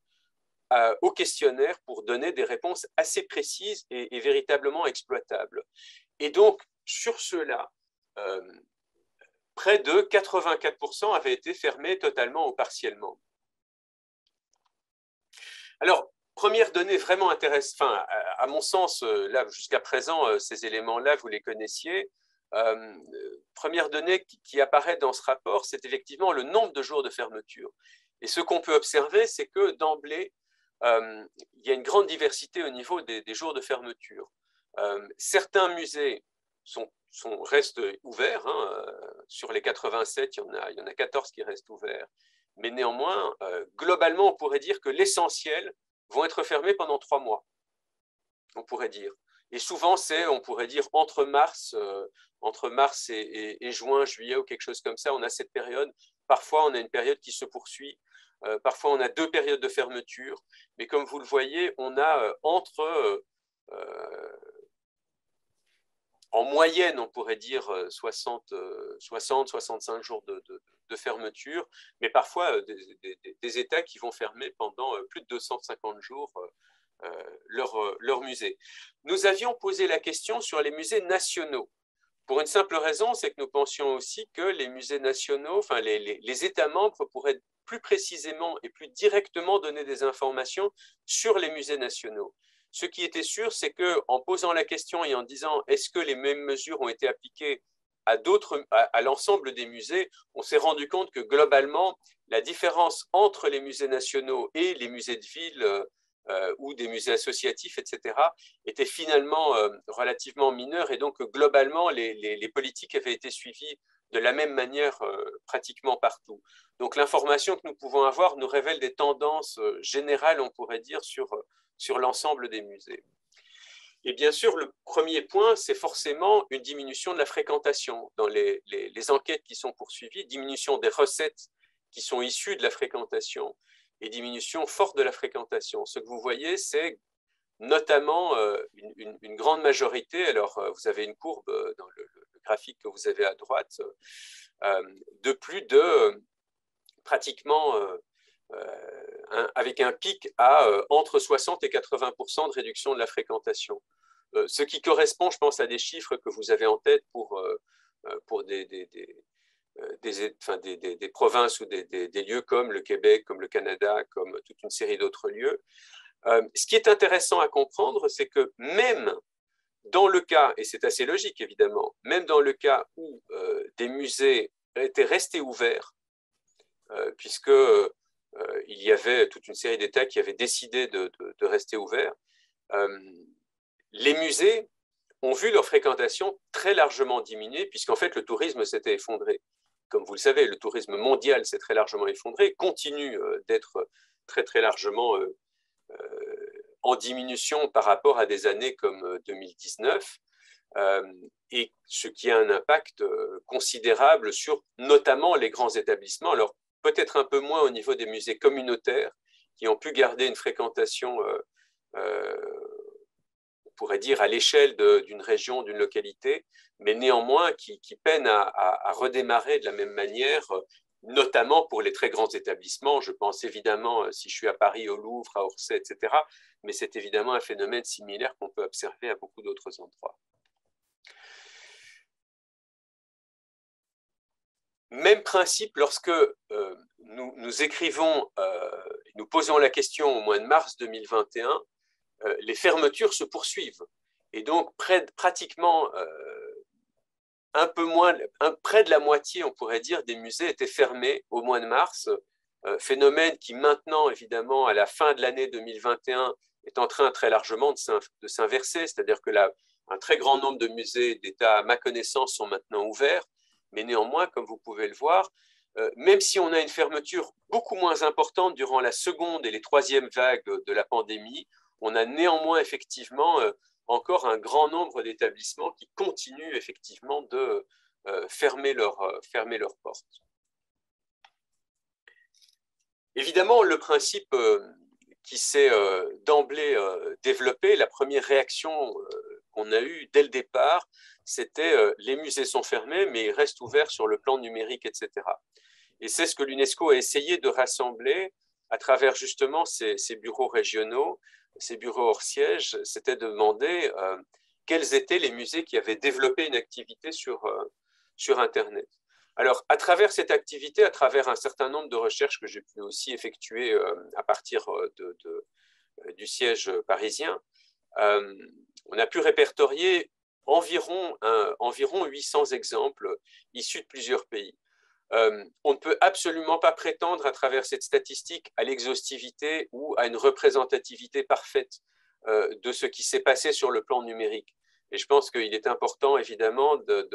au questionnaire pour donner des réponses assez précises et, véritablement exploitables. Et donc, sur cela, près de 84% avaient été fermés totalement ou partiellement. Alors, première donnée vraiment intéressante, enfin, à, mon sens, là, jusqu'à présent, ces éléments-là, vous les connaissiez. Euh, première donnée qui, apparaît dans ce rapport, c'est effectivement le nombre de jours de fermeture. Et ce qu'on peut observer, c'est que d'emblée, euh, il y a une grande diversité au niveau des, jours de fermeture. Euh, certains musées sont, restent ouverts. Hein, sur les 87, il y, en a, il y en a 14 qui restent ouverts. Mais néanmoins, globalement, on pourrait dire que l'essentiel vont être fermés pendant trois mois. On pourrait dire. Et souvent, c'est, on pourrait dire, entre mars, euh, entre mars et, juin, juillet ou quelque chose comme ça, on a cette période. Parfois, on a une période qui se poursuit. Euh, parfois, on a deux périodes de fermeture. Mais comme vous le voyez, on a euh, entre, en moyenne, on pourrait dire 60, 60 65 jours de, fermeture, mais parfois des, des, États qui vont fermer pendant plus de 250 jours euh, leur, euh, leur musée. Nous avions posé la question sur les musées nationaux. Pour une simple raison, c'est que nous pensions aussi que les musées nationaux, enfin les, États membres pourraient plus précisément et plus directement donner des informations sur les musées nationaux. Ce qui était sûr, c'est que en posant la question et en disant est-ce que les mêmes mesures ont été appliquées à d'autres, à l'ensemble des musées, on s'est rendu compte que globalement, la différence entre les musées nationaux et les musées de ville euh, euh, ou des musées associatifs, etc., étaient finalement euh, relativement mineurs et donc globalement, les, politiques avaient été suivies de la même manière pratiquement partout. Donc l'information que nous pouvons avoir nous révèle des tendances générales, on pourrait dire, sur, sur l'ensemble des musées. Et bien sûr, le premier point, c'est forcément une diminution de la fréquentation. Dans les, les, enquêtes qui sont poursuivies, diminution des recettes qui sont issues de la fréquentation et diminution forte de la fréquentation. Ce que vous voyez, c'est notamment euh, une, grande majorité, alors euh, vous avez une courbe euh, dans le, graphique que vous avez à droite, de plus de pratiquement avec un pic à entre 60 et 80% de réduction de la fréquentation. ce qui correspond, je pense, à des chiffres que vous avez en tête pour, pour des, euh, des, provinces ou des, lieux comme le Québec, comme le Canada, comme toute une série d'autres lieux. Euh, ce qui est intéressant à comprendre, c'est que même dans le cas, et c'est assez logique évidemment, même dans le cas où euh, des musées étaient restés ouverts, puisque il y avait toute une série d'États qui avaient décidé de, rester ouverts, les musées ont vu leur fréquentation très largement diminuer, puisqu'en fait le tourisme s'était effondré comme vous le savez, le tourisme mondial s'est très largement effondré, continue euh, d'être très très largement euh, euh, en diminution par rapport à des années comme 2019, et ce qui a un impact considérable sur notamment les grands établissements. Alors peut-être un peu moins au niveau des musées communautaires qui ont pu garder une fréquentation pourrait dire, à l'échelle d'une région, d'une localité, mais néanmoins qui, peinent à, redémarrer de la même manière, notamment pour les très grands établissements. Je pense évidemment, euh, si je suis à Paris, au Louvre, à Orsay, etc., mais c'est évidemment un phénomène similaire qu'on peut observer à beaucoup d'autres endroits. Même principe lorsque euh, nous, écrivons, euh, nous posons la question au mois de mars 2021 euh, les fermetures se poursuivent. Et donc, près, pratiquement un peu moins, près de la moitié, on pourrait dire, des musées étaient fermés au mois de mars, phénomène qui maintenant, évidemment, à la fin de l'année 2021, est en train très largement de s'inverser, c'est-à-dire que un très grand nombre de musées d'État, à ma connaissance, sont maintenant ouverts, mais néanmoins, comme vous pouvez le voir, euh, même si on a une fermeture beaucoup moins importante durant la seconde et les troisièmes vagues de la pandémie, on a néanmoins effectivement euh, encore un grand nombre d'établissements qui continuent effectivement de euh, fermer, fermer leurs portes. Évidemment, le principe qui s'est d'emblée développé, la première réaction qu'on a eue dès le départ, c'était les musées sont fermés, mais ils restent ouverts sur le plan numérique, etc. Et c'est ce que l'UNESCO a essayé de rassembler à travers justement ces, bureaux régionaux, ces bureaux hors siège, c'était de demander euh, quels étaient les musées qui avaient développé une activité sur, euh, sur Internet. Alors, à travers cette activité, à travers un certain nombre de recherches que j'ai pu aussi effectuer euh, à partir du siège parisien, on a pu répertorier environ, environ 800 exemples issus de plusieurs pays. Euh, on ne peut absolument pas prétendre à travers cette statistique à l'exhaustivité ou à une représentativité parfaite euh, de ce qui s'est passé sur le plan numérique. Et je pense qu'il est important, évidemment, de,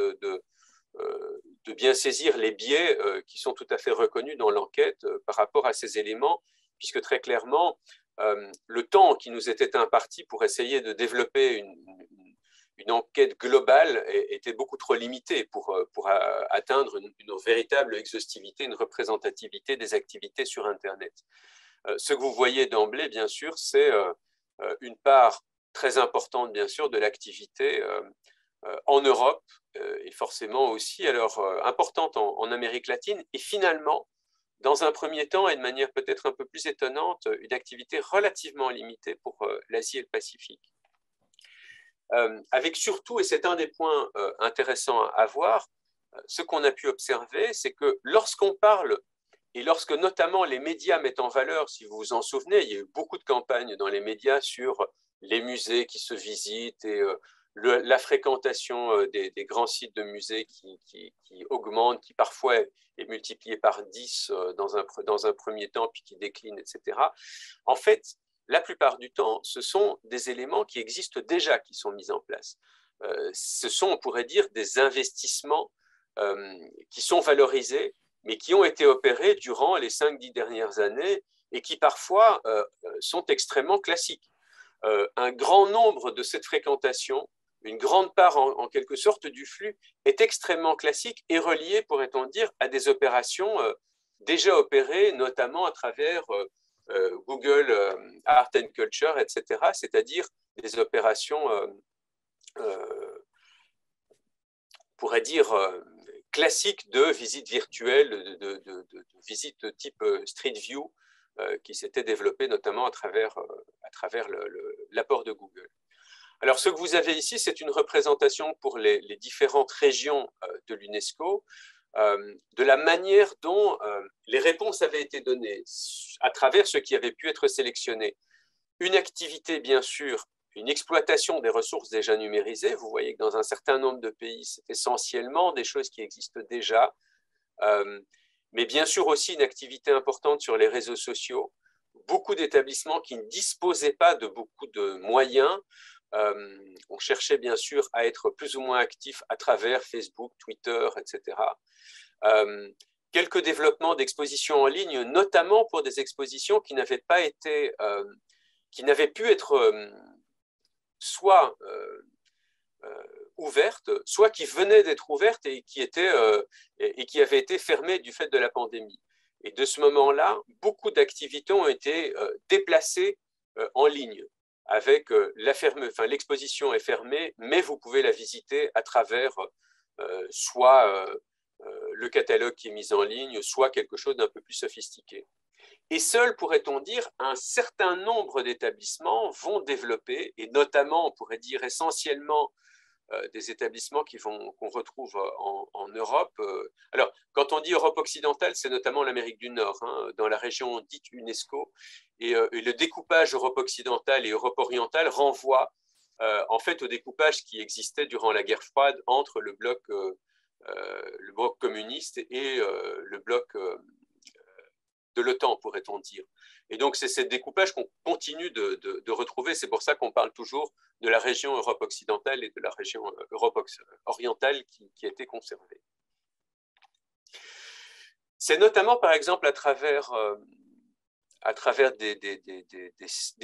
euh, bien saisir les biais qui sont tout à fait reconnus dans l'enquête par rapport à ces éléments, puisque très clairement, le temps qui nous était imparti pour essayer de développer une enquête globale était beaucoup trop limitée pour, euh, euh, atteindre une, véritable exhaustivité, une représentativité des activités sur Internet. Euh, ce que vous voyez d'emblée, bien sûr, c'est une part très importante, bien sûr, de l'activité en Europe et forcément aussi alors importante en Amérique latine et finalement, dans un premier temps et de manière peut-être un peu plus étonnante, une activité relativement limitée pour l'Asie et le Pacifique. Euh, avec surtout, et c'est un des points euh, intéressants à, voir, euh, ce qu'on a pu observer, c'est que lorsqu'on parle, et lorsque notamment les médias mettent en valeur, si vous vous en souvenez, il y a eu beaucoup de campagnes dans les médias sur les musées qui se visitent et la fréquentation des, grands sites de musées qui, qui, qui, augmente, qui parfois est multipliée par 10 dans un, dans un premier temps, puis qui décline, etc. En fait, la plupart du temps, ce sont des éléments qui existent déjà, qui sont mis en place. Euh, ce sont, on pourrait dire, des investissements euh, qui sont valorisés, mais qui ont été opérés durant les 5-10 dernières années et qui parfois euh, sont extrêmement classiques. un grand nombre de cette fréquentation, une grande part en, quelque sorte du flux, est extrêmement classique et reliée, pourrait-on dire, à des opérations déjà opérées, notamment à travers Google euh, Art and Culture, etc., c'est-à-dire des opérations, euh, on pourrait dire, classiques de visite virtuelle, de, de, de type Street View, qui s'était développé notamment à travers, à travers l'apport de Google. Alors, ce que vous avez ici, c'est une représentation pour les différentes régions de l'UNESCO euh, de la manière dont euh, les réponses avaient été données à travers ce qui avait pu être sélectionné. Une activité, bien sûr, une exploitation des ressources déjà numérisées. Vous voyez que dans un certain nombre de pays, c'est essentiellement des choses qui existent déjà, euh, mais bien sûr aussi une activité importante sur les réseaux sociaux. Beaucoup d'établissements qui ne disposaient pas de beaucoup de moyens euh, on cherchait bien sûr à être plus ou moins actif à travers Facebook, Twitter, etc. Euh, quelques développements d'expositions en ligne, notamment pour des expositions qui n'avaient pas été, euh, qui n'avaient pu être soit ouvertes, soit qui venaient d'être ouvertes et qui étaient et qui avaient été fermées du fait de la pandémie. Et de ce moment-là, beaucoup d'activités ont été déplacées en ligne avec euh, l'exposition est fermée, mais vous pouvez la visiter à travers euh, soit euh, le catalogue qui est mis en ligne, soit quelque chose d'un peu plus sophistiqué. Et seul, pourrait-on dire, un certain nombre d'établissements vont développer, et notamment, on pourrait dire essentiellement des établissements qu'on retrouve en, Europe. Euh. Alors, quand on dit Europe occidentale, c'est notamment l'Amérique du Nord, hein, dans la région dite UNESCO. Euh, et, le découpage Europe occidentale et Europe orientale renvoie en fait au découpage qui existait durant la guerre froide entre le bloc communiste et le bloc de l'OTAN, pourrait-on dire. Et donc, c'est ce découpage qu'on continue de, retrouver. C'est pour ça qu'on parle toujours de la région Europe occidentale et de la région euh, Europe orientale qui, a été conservée. C'est notamment, par exemple, à travers, euh, à travers des,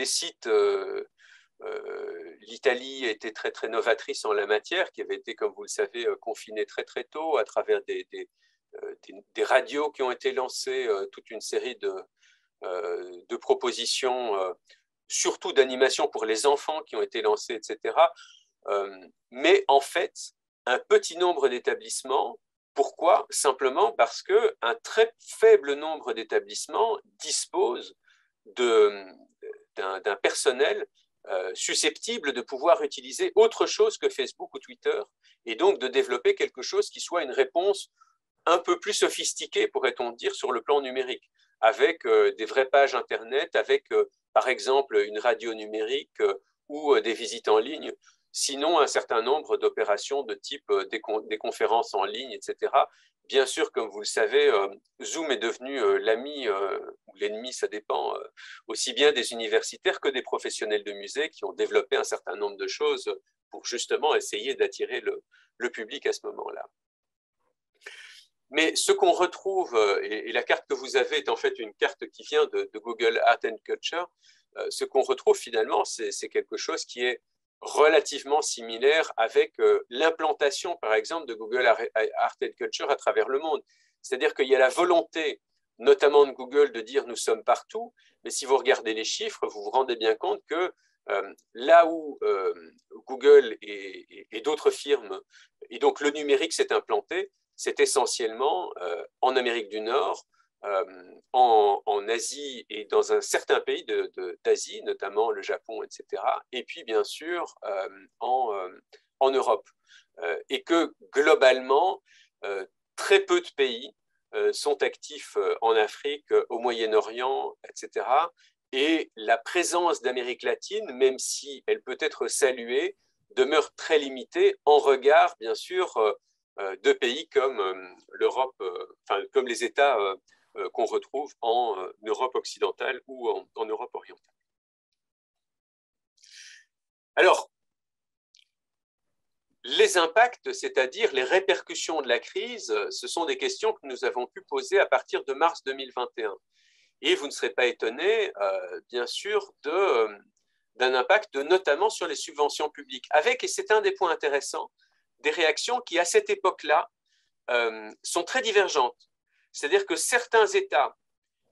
sites. Euh, L'Italie était très très novatrice en la matière, qui avait été, comme vous le savez, confinée très très tôt, à travers des, des, radios qui ont été lancées, toute une série de, euh, de propositions, euh, surtout d'animation pour les enfants qui ont été lancées, etc. Euh, mais en fait, un petit nombre d'établissements pourquoi? Simplement parce qu'un très faible nombre d'établissements disposent d'un personnel susceptible de pouvoir utiliser autre chose que Facebook ou Twitter et donc de développer quelque chose qui soit une réponse un peu plus sophistiquée, pourrait-on dire, sur le plan numérique avec euh, des vraies pages Internet, avec euh, par exemple une radio numérique euh, ou des visites en ligne, sinon un certain nombre d'opérations de type des, conférences en ligne, etc. Bien sûr, comme vous le savez, Zoom est devenu l'ami ou l'ennemi, ça dépend, aussi bien des universitaires que des professionnels de musée qui ont développé un certain nombre de choses pour justement essayer d'attirer le, public à ce moment-là. Mais ce qu'on retrouve, euh, et, la carte que vous avez est en fait une carte qui vient de, Google Art and Culture, euh, ce qu'on retrouve finalement, c'est quelque chose qui est relativement similaire avec euh, l'implantation, par exemple, de Google Art and Culture à travers le monde. C'est-à-dire qu'il y a la volonté, notamment de Google, de dire nous sommes partout, mais si vous regardez les chiffres, vous vous rendez bien compte que là où Google et, et d'autres firmes, et donc le numérique s'est implanté, c'est essentiellement euh, en Amérique du Nord, euh, en, Asie et dans un certain pays d'Asie, notamment le Japon, etc. Et puis, bien sûr, euh, en, en, Europe. et que globalement, très peu de pays sont actifs en Afrique, au Moyen-Orient, etc. Et la présence d'Amérique latine, même si elle peut être saluée, demeure très limitée en regard, bien sûr, de pays comme euh, l'Europe, euh, enfin, comme les États qu'on retrouve en Europe occidentale ou en, Europe orientale. Alors, les impacts, c'est-à-dire les répercussions de la crise, ce sont des questions que nous avons pu poser à partir de mars 2021. Et vous ne serez pas étonné, bien sûr, d'un impact notamment sur les subventions publiques. Avec, et c'est un des points intéressants, des réactions qui, à cette époque-là, euh, sont très divergentes. C'est-à-dire que certains États,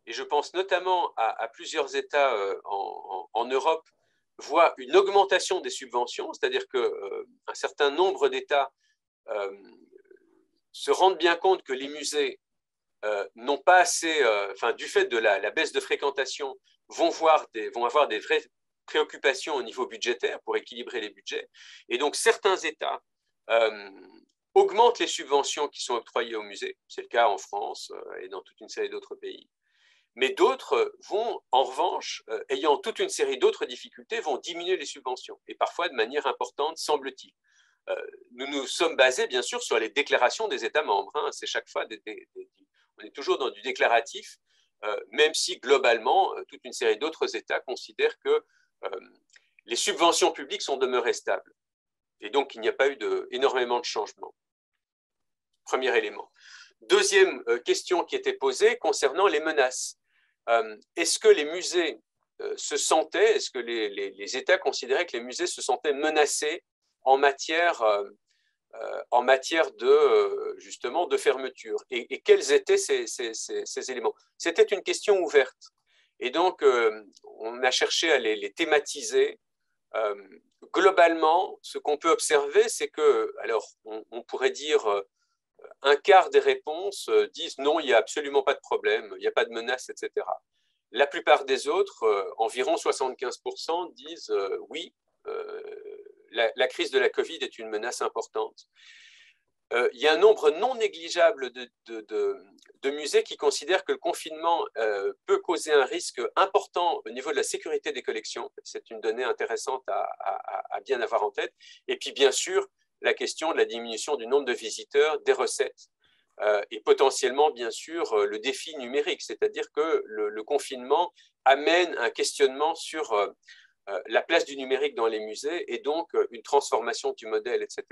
et je pense notamment à, plusieurs États euh, en, Europe, voient une augmentation des subventions, c'est-à-dire qu'un euh, certain nombre d'États se rendent bien compte que les musées n'ont pas assez, enfin, du fait de la, la, baisse de fréquentation, vont, voir des, vont avoir des vraies préoccupations au niveau budgétaire pour équilibrer les budgets. Et donc, certains États euh, augmente les subventions qui sont octroyées aux musées. C'est le cas en France euh, et dans toute une série d'autres pays. Mais d'autres vont, en revanche, euh, ayant toute une série d'autres difficultés, vont diminuer les subventions, et parfois de manière importante, semble-t-il. nous nous sommes basés, bien sûr, sur les déclarations des États membres. Hein. C'est chaque fois, on est toujours dans du déclaratif, même si globalement, toute une série d'autres États considèrent que les subventions publiques sont demeurées stables. Et donc, il n'y a pas eu de, énormément de changements. Premier élément. Deuxième euh, question qui était posée concernant les menaces. Euh, est-ce que les musées euh, se sentaient, est-ce que les, États considéraient que les musées se sentaient menacés en matière, en matière de, justement, de fermeture? Et, quels étaient ces, ces éléments? C'était une question ouverte. Et donc, on a cherché à les, thématiser globalement, ce qu'on peut observer, c'est que, alors, on, pourrait dire euh, un quart des réponses euh, disent non, il n'y a absolument pas de problème, il n'y a pas de menace, etc. La plupart des autres, euh, environ 75%, disent oui, la, crise de la Covid est une menace importante. Euh, il y a un nombre non négligeable de, musées qui considèrent que le confinement euh, peut causer un risque important au niveau de la sécurité des collections. C'est une donnée intéressante à, bien avoir en tête. Et puis, bien sûr, la question de la diminution du nombre de visiteurs, des recettes. Euh, et potentiellement, bien sûr, le défi numérique, c'est-à-dire que le, confinement amène un questionnement sur la place du numérique dans les musées et donc une transformation du modèle, etc.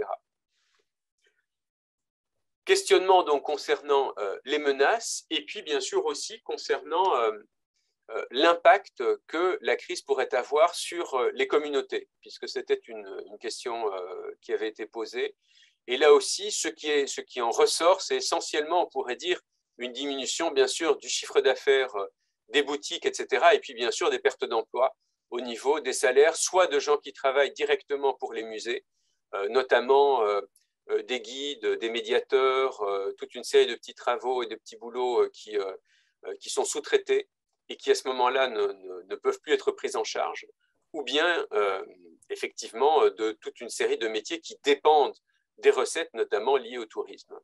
Questionnement donc concernant euh, les menaces et puis bien sûr aussi concernant euh, euh, l'impact que la crise pourrait avoir sur les communautés, puisque c'était une, question qui avait été posée. Et là aussi, ce qui, est, ce qui en ressort, c'est essentiellement, on pourrait dire, une diminution bien sûr du chiffre d'affaires des boutiques, etc. Et puis bien sûr des pertes d'emplois au niveau des salaires, soit de gens qui travaillent directement pour les musées, notamment des guides, des médiateurs, euh, toute une série de petits travaux et de petits boulots euh, qui, qui sont sous-traités et qui à ce moment-là ne, peuvent plus être pris en charge, ou bien effectivement de toute une série de métiers qui dépendent des recettes, notamment liées au tourisme.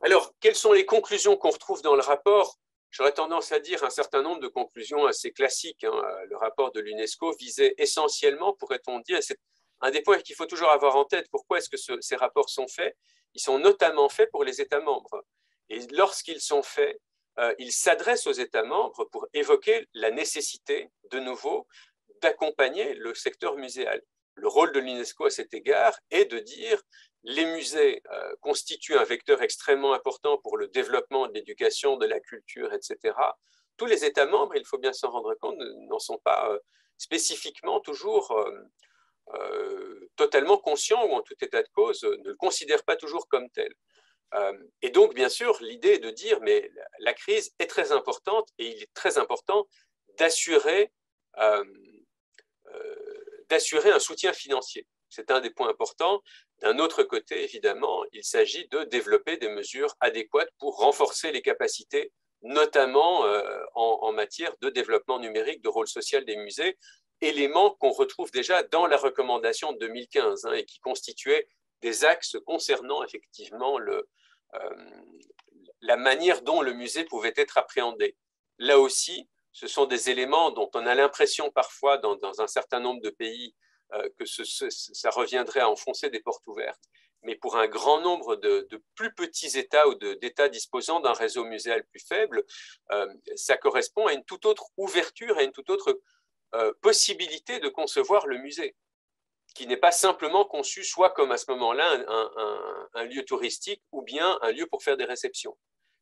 Alors, quelles sont les conclusions qu'on retrouve dans le rapport J'aurais tendance à dire un certain nombre de conclusions assez classiques. Hein. Le rapport de l'UNESCO visait essentiellement, pourrait-on dire, c'est un des points qu'il faut toujours avoir en tête, pourquoi est-ce que ces rapports sont faits? Ils sont notamment faits pour les États membres. Et lorsqu'ils sont faits, euh, ils s'adressent aux États membres pour évoquer la nécessité, de nouveau, d'accompagner le secteur muséal. Le rôle de l'UNESCO à cet égard est de dire les musées euh, constituent un vecteur extrêmement important pour le développement de l'éducation, de la culture, etc. Tous les États membres, il faut bien s'en rendre compte, n'en sont pas euh, spécifiquement toujours euh, totalement conscients ou en tout état de cause ne le considèrent pas toujours comme tel. et donc, bien sûr, l'idée est de dire, mais la crise est très importante et il est très important d'assurer d'assurer un soutien financier. C'est un des points importants. D'un autre côté, évidemment, il s'agit de développer des mesures adéquates pour renforcer les capacités, notamment euh, en, matière de développement numérique, de rôle social des musées, éléments qu'on retrouve déjà dans la recommandation de 2015 hein, et qui constituaient des axes concernant effectivement euh, la manière dont le musée pouvait être appréhendé. Là aussi, ce sont des éléments dont on a l'impression parfois dans, un certain nombre de pays euh, que ça reviendrait à enfoncer des portes ouvertes. Mais pour un grand nombre de, plus petits États ou d'États disposant d'un réseau muséal plus faible, euh, ça correspond à une toute autre ouverture, à une toute autre euh, possibilité de concevoir le musée, qui n'est pas simplement conçu soit comme à ce moment-là un, lieu touristique ou bien un lieu pour faire des réceptions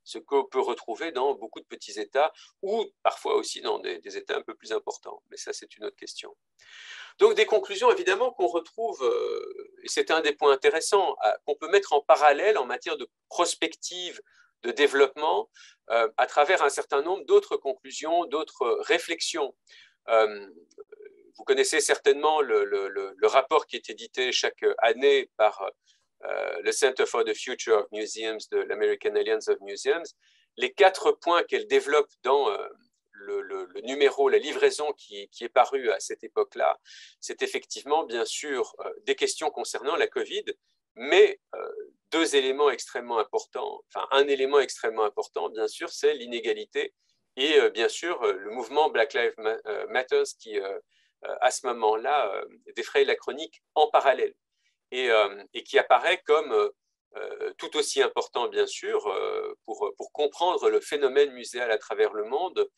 ce qu'on peut retrouver dans beaucoup de petits États ou parfois aussi dans des, États un peu plus importants. Mais ça, c'est une autre question. Donc des conclusions évidemment qu'on retrouve, euh, et c'est un des points intéressants, qu'on peut mettre en parallèle en matière de prospective, de développement, euh, à travers un certain nombre d'autres conclusions, d'autres réflexions. Euh, vous connaissez certainement le, rapport qui est édité chaque année par le Center for the Future of Museums de l'American Alliance of Museums, les quatre points qu'elle développe dans euh, le, numéro, la livraison qui, est parue à cette époque-là, c'est effectivement, bien sûr, euh, des questions concernant la Covid, mais deux éléments extrêmement importants, enfin un élément extrêmement important, bien sûr, c'est l'inégalité et bien sûr le mouvement Black Lives Matter qui, à ce moment-là, défraye la chronique en parallèle. Euh, et, qui apparaît comme euh, euh, tout aussi important, bien sûr, pour, comprendre le phénomène muséal à travers le monde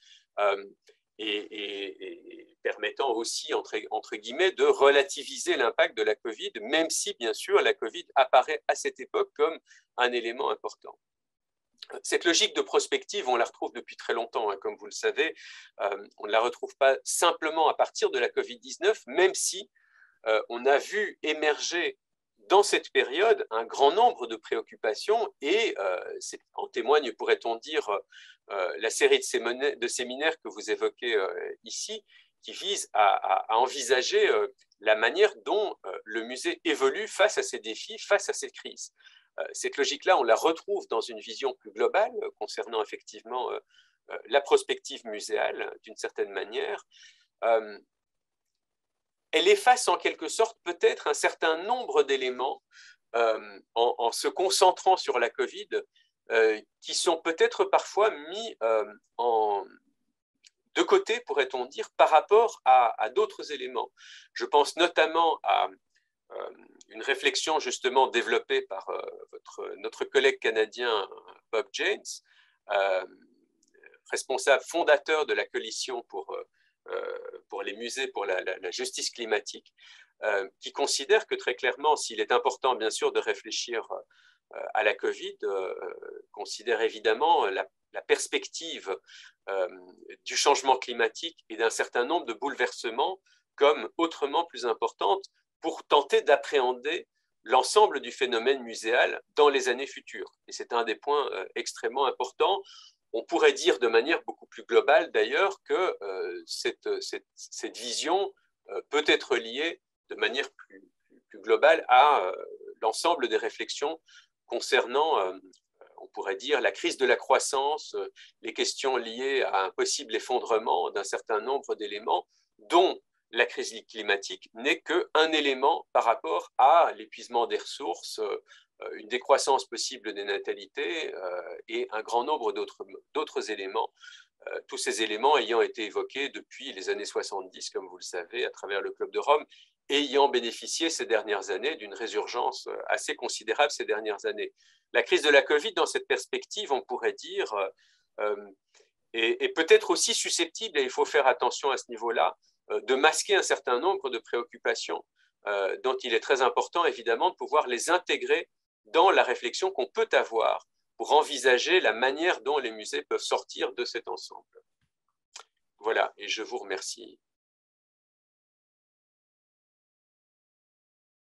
et, permettant aussi, entre, entre, guillemets, de relativiser l'impact de la Covid, même si, bien sûr, la Covid apparaît à cette époque comme un élément important. Cette logique de prospective, on la retrouve depuis très longtemps, hein, comme vous le savez. on ne la retrouve pas simplement à partir de la Covid-19, même si on a vu émerger dans cette période un grand nombre de préoccupations et euh, en témoigne, pourrait-on dire, euh, la série de séminaires, que vous évoquez euh, ici, qui vise à, envisager la manière dont le musée évolue face à ces défis, face à ces crises. cette logique-là, on la retrouve dans une vision plus globale concernant effectivement la prospective muséale, d'une certaine manière elle efface en quelque sorte peut-être un certain nombre d'éléments en, en, se concentrant sur la Covid qui sont peut-être parfois mis en, de côté, pourrait-on dire, par rapport à, d'autres éléments. Je pense notamment à euh, une réflexion justement développée par euh, notre collègue canadien Bob James, euh, responsable fondateur de la coalition pour, pour les musées pour la, justice climatique, qui considère que très clairement, s'il est important bien sûr de réfléchir à la Covid, considère évidemment la, la perspective euh, du changement climatique et d'un certain nombre de bouleversements comme autrement plus importantes pour tenter d'appréhender l'ensemble du phénomène muséal dans les années futures. Et c'est un des points euh, extrêmement importants. On pourrait dire de manière beaucoup plus globale d'ailleurs que euh, cette, vision peut être liée de manière plus, globale à l'ensemble des réflexions concernant on pourrait dire, la crise de la croissance, euh, les questions liées à un possible effondrement d'un certain nombre d'éléments, dont la crise climatique n'est qu'un élément par rapport à l'épuisement des ressources, euh, une décroissance possible des natalités euh, et un grand nombre d'autres éléments. Tous ces éléments ayant été évoqués depuis les années 70, comme vous le savez, à travers le Club de Rome, ayant bénéficié ces dernières années d'une résurgence assez considérable ces dernières années. La crise de la Covid, dans cette perspective, on pourrait dire, euh, est, peut-être aussi susceptible, et il faut faire attention à ce niveau-là, euh, de masquer un certain nombre de préoccupations euh, dont il est très important, évidemment, de pouvoir les intégrer dans la réflexion qu'on peut avoir pour envisager la manière dont les musées peuvent sortir de cet ensemble. Voilà, et je vous remercie.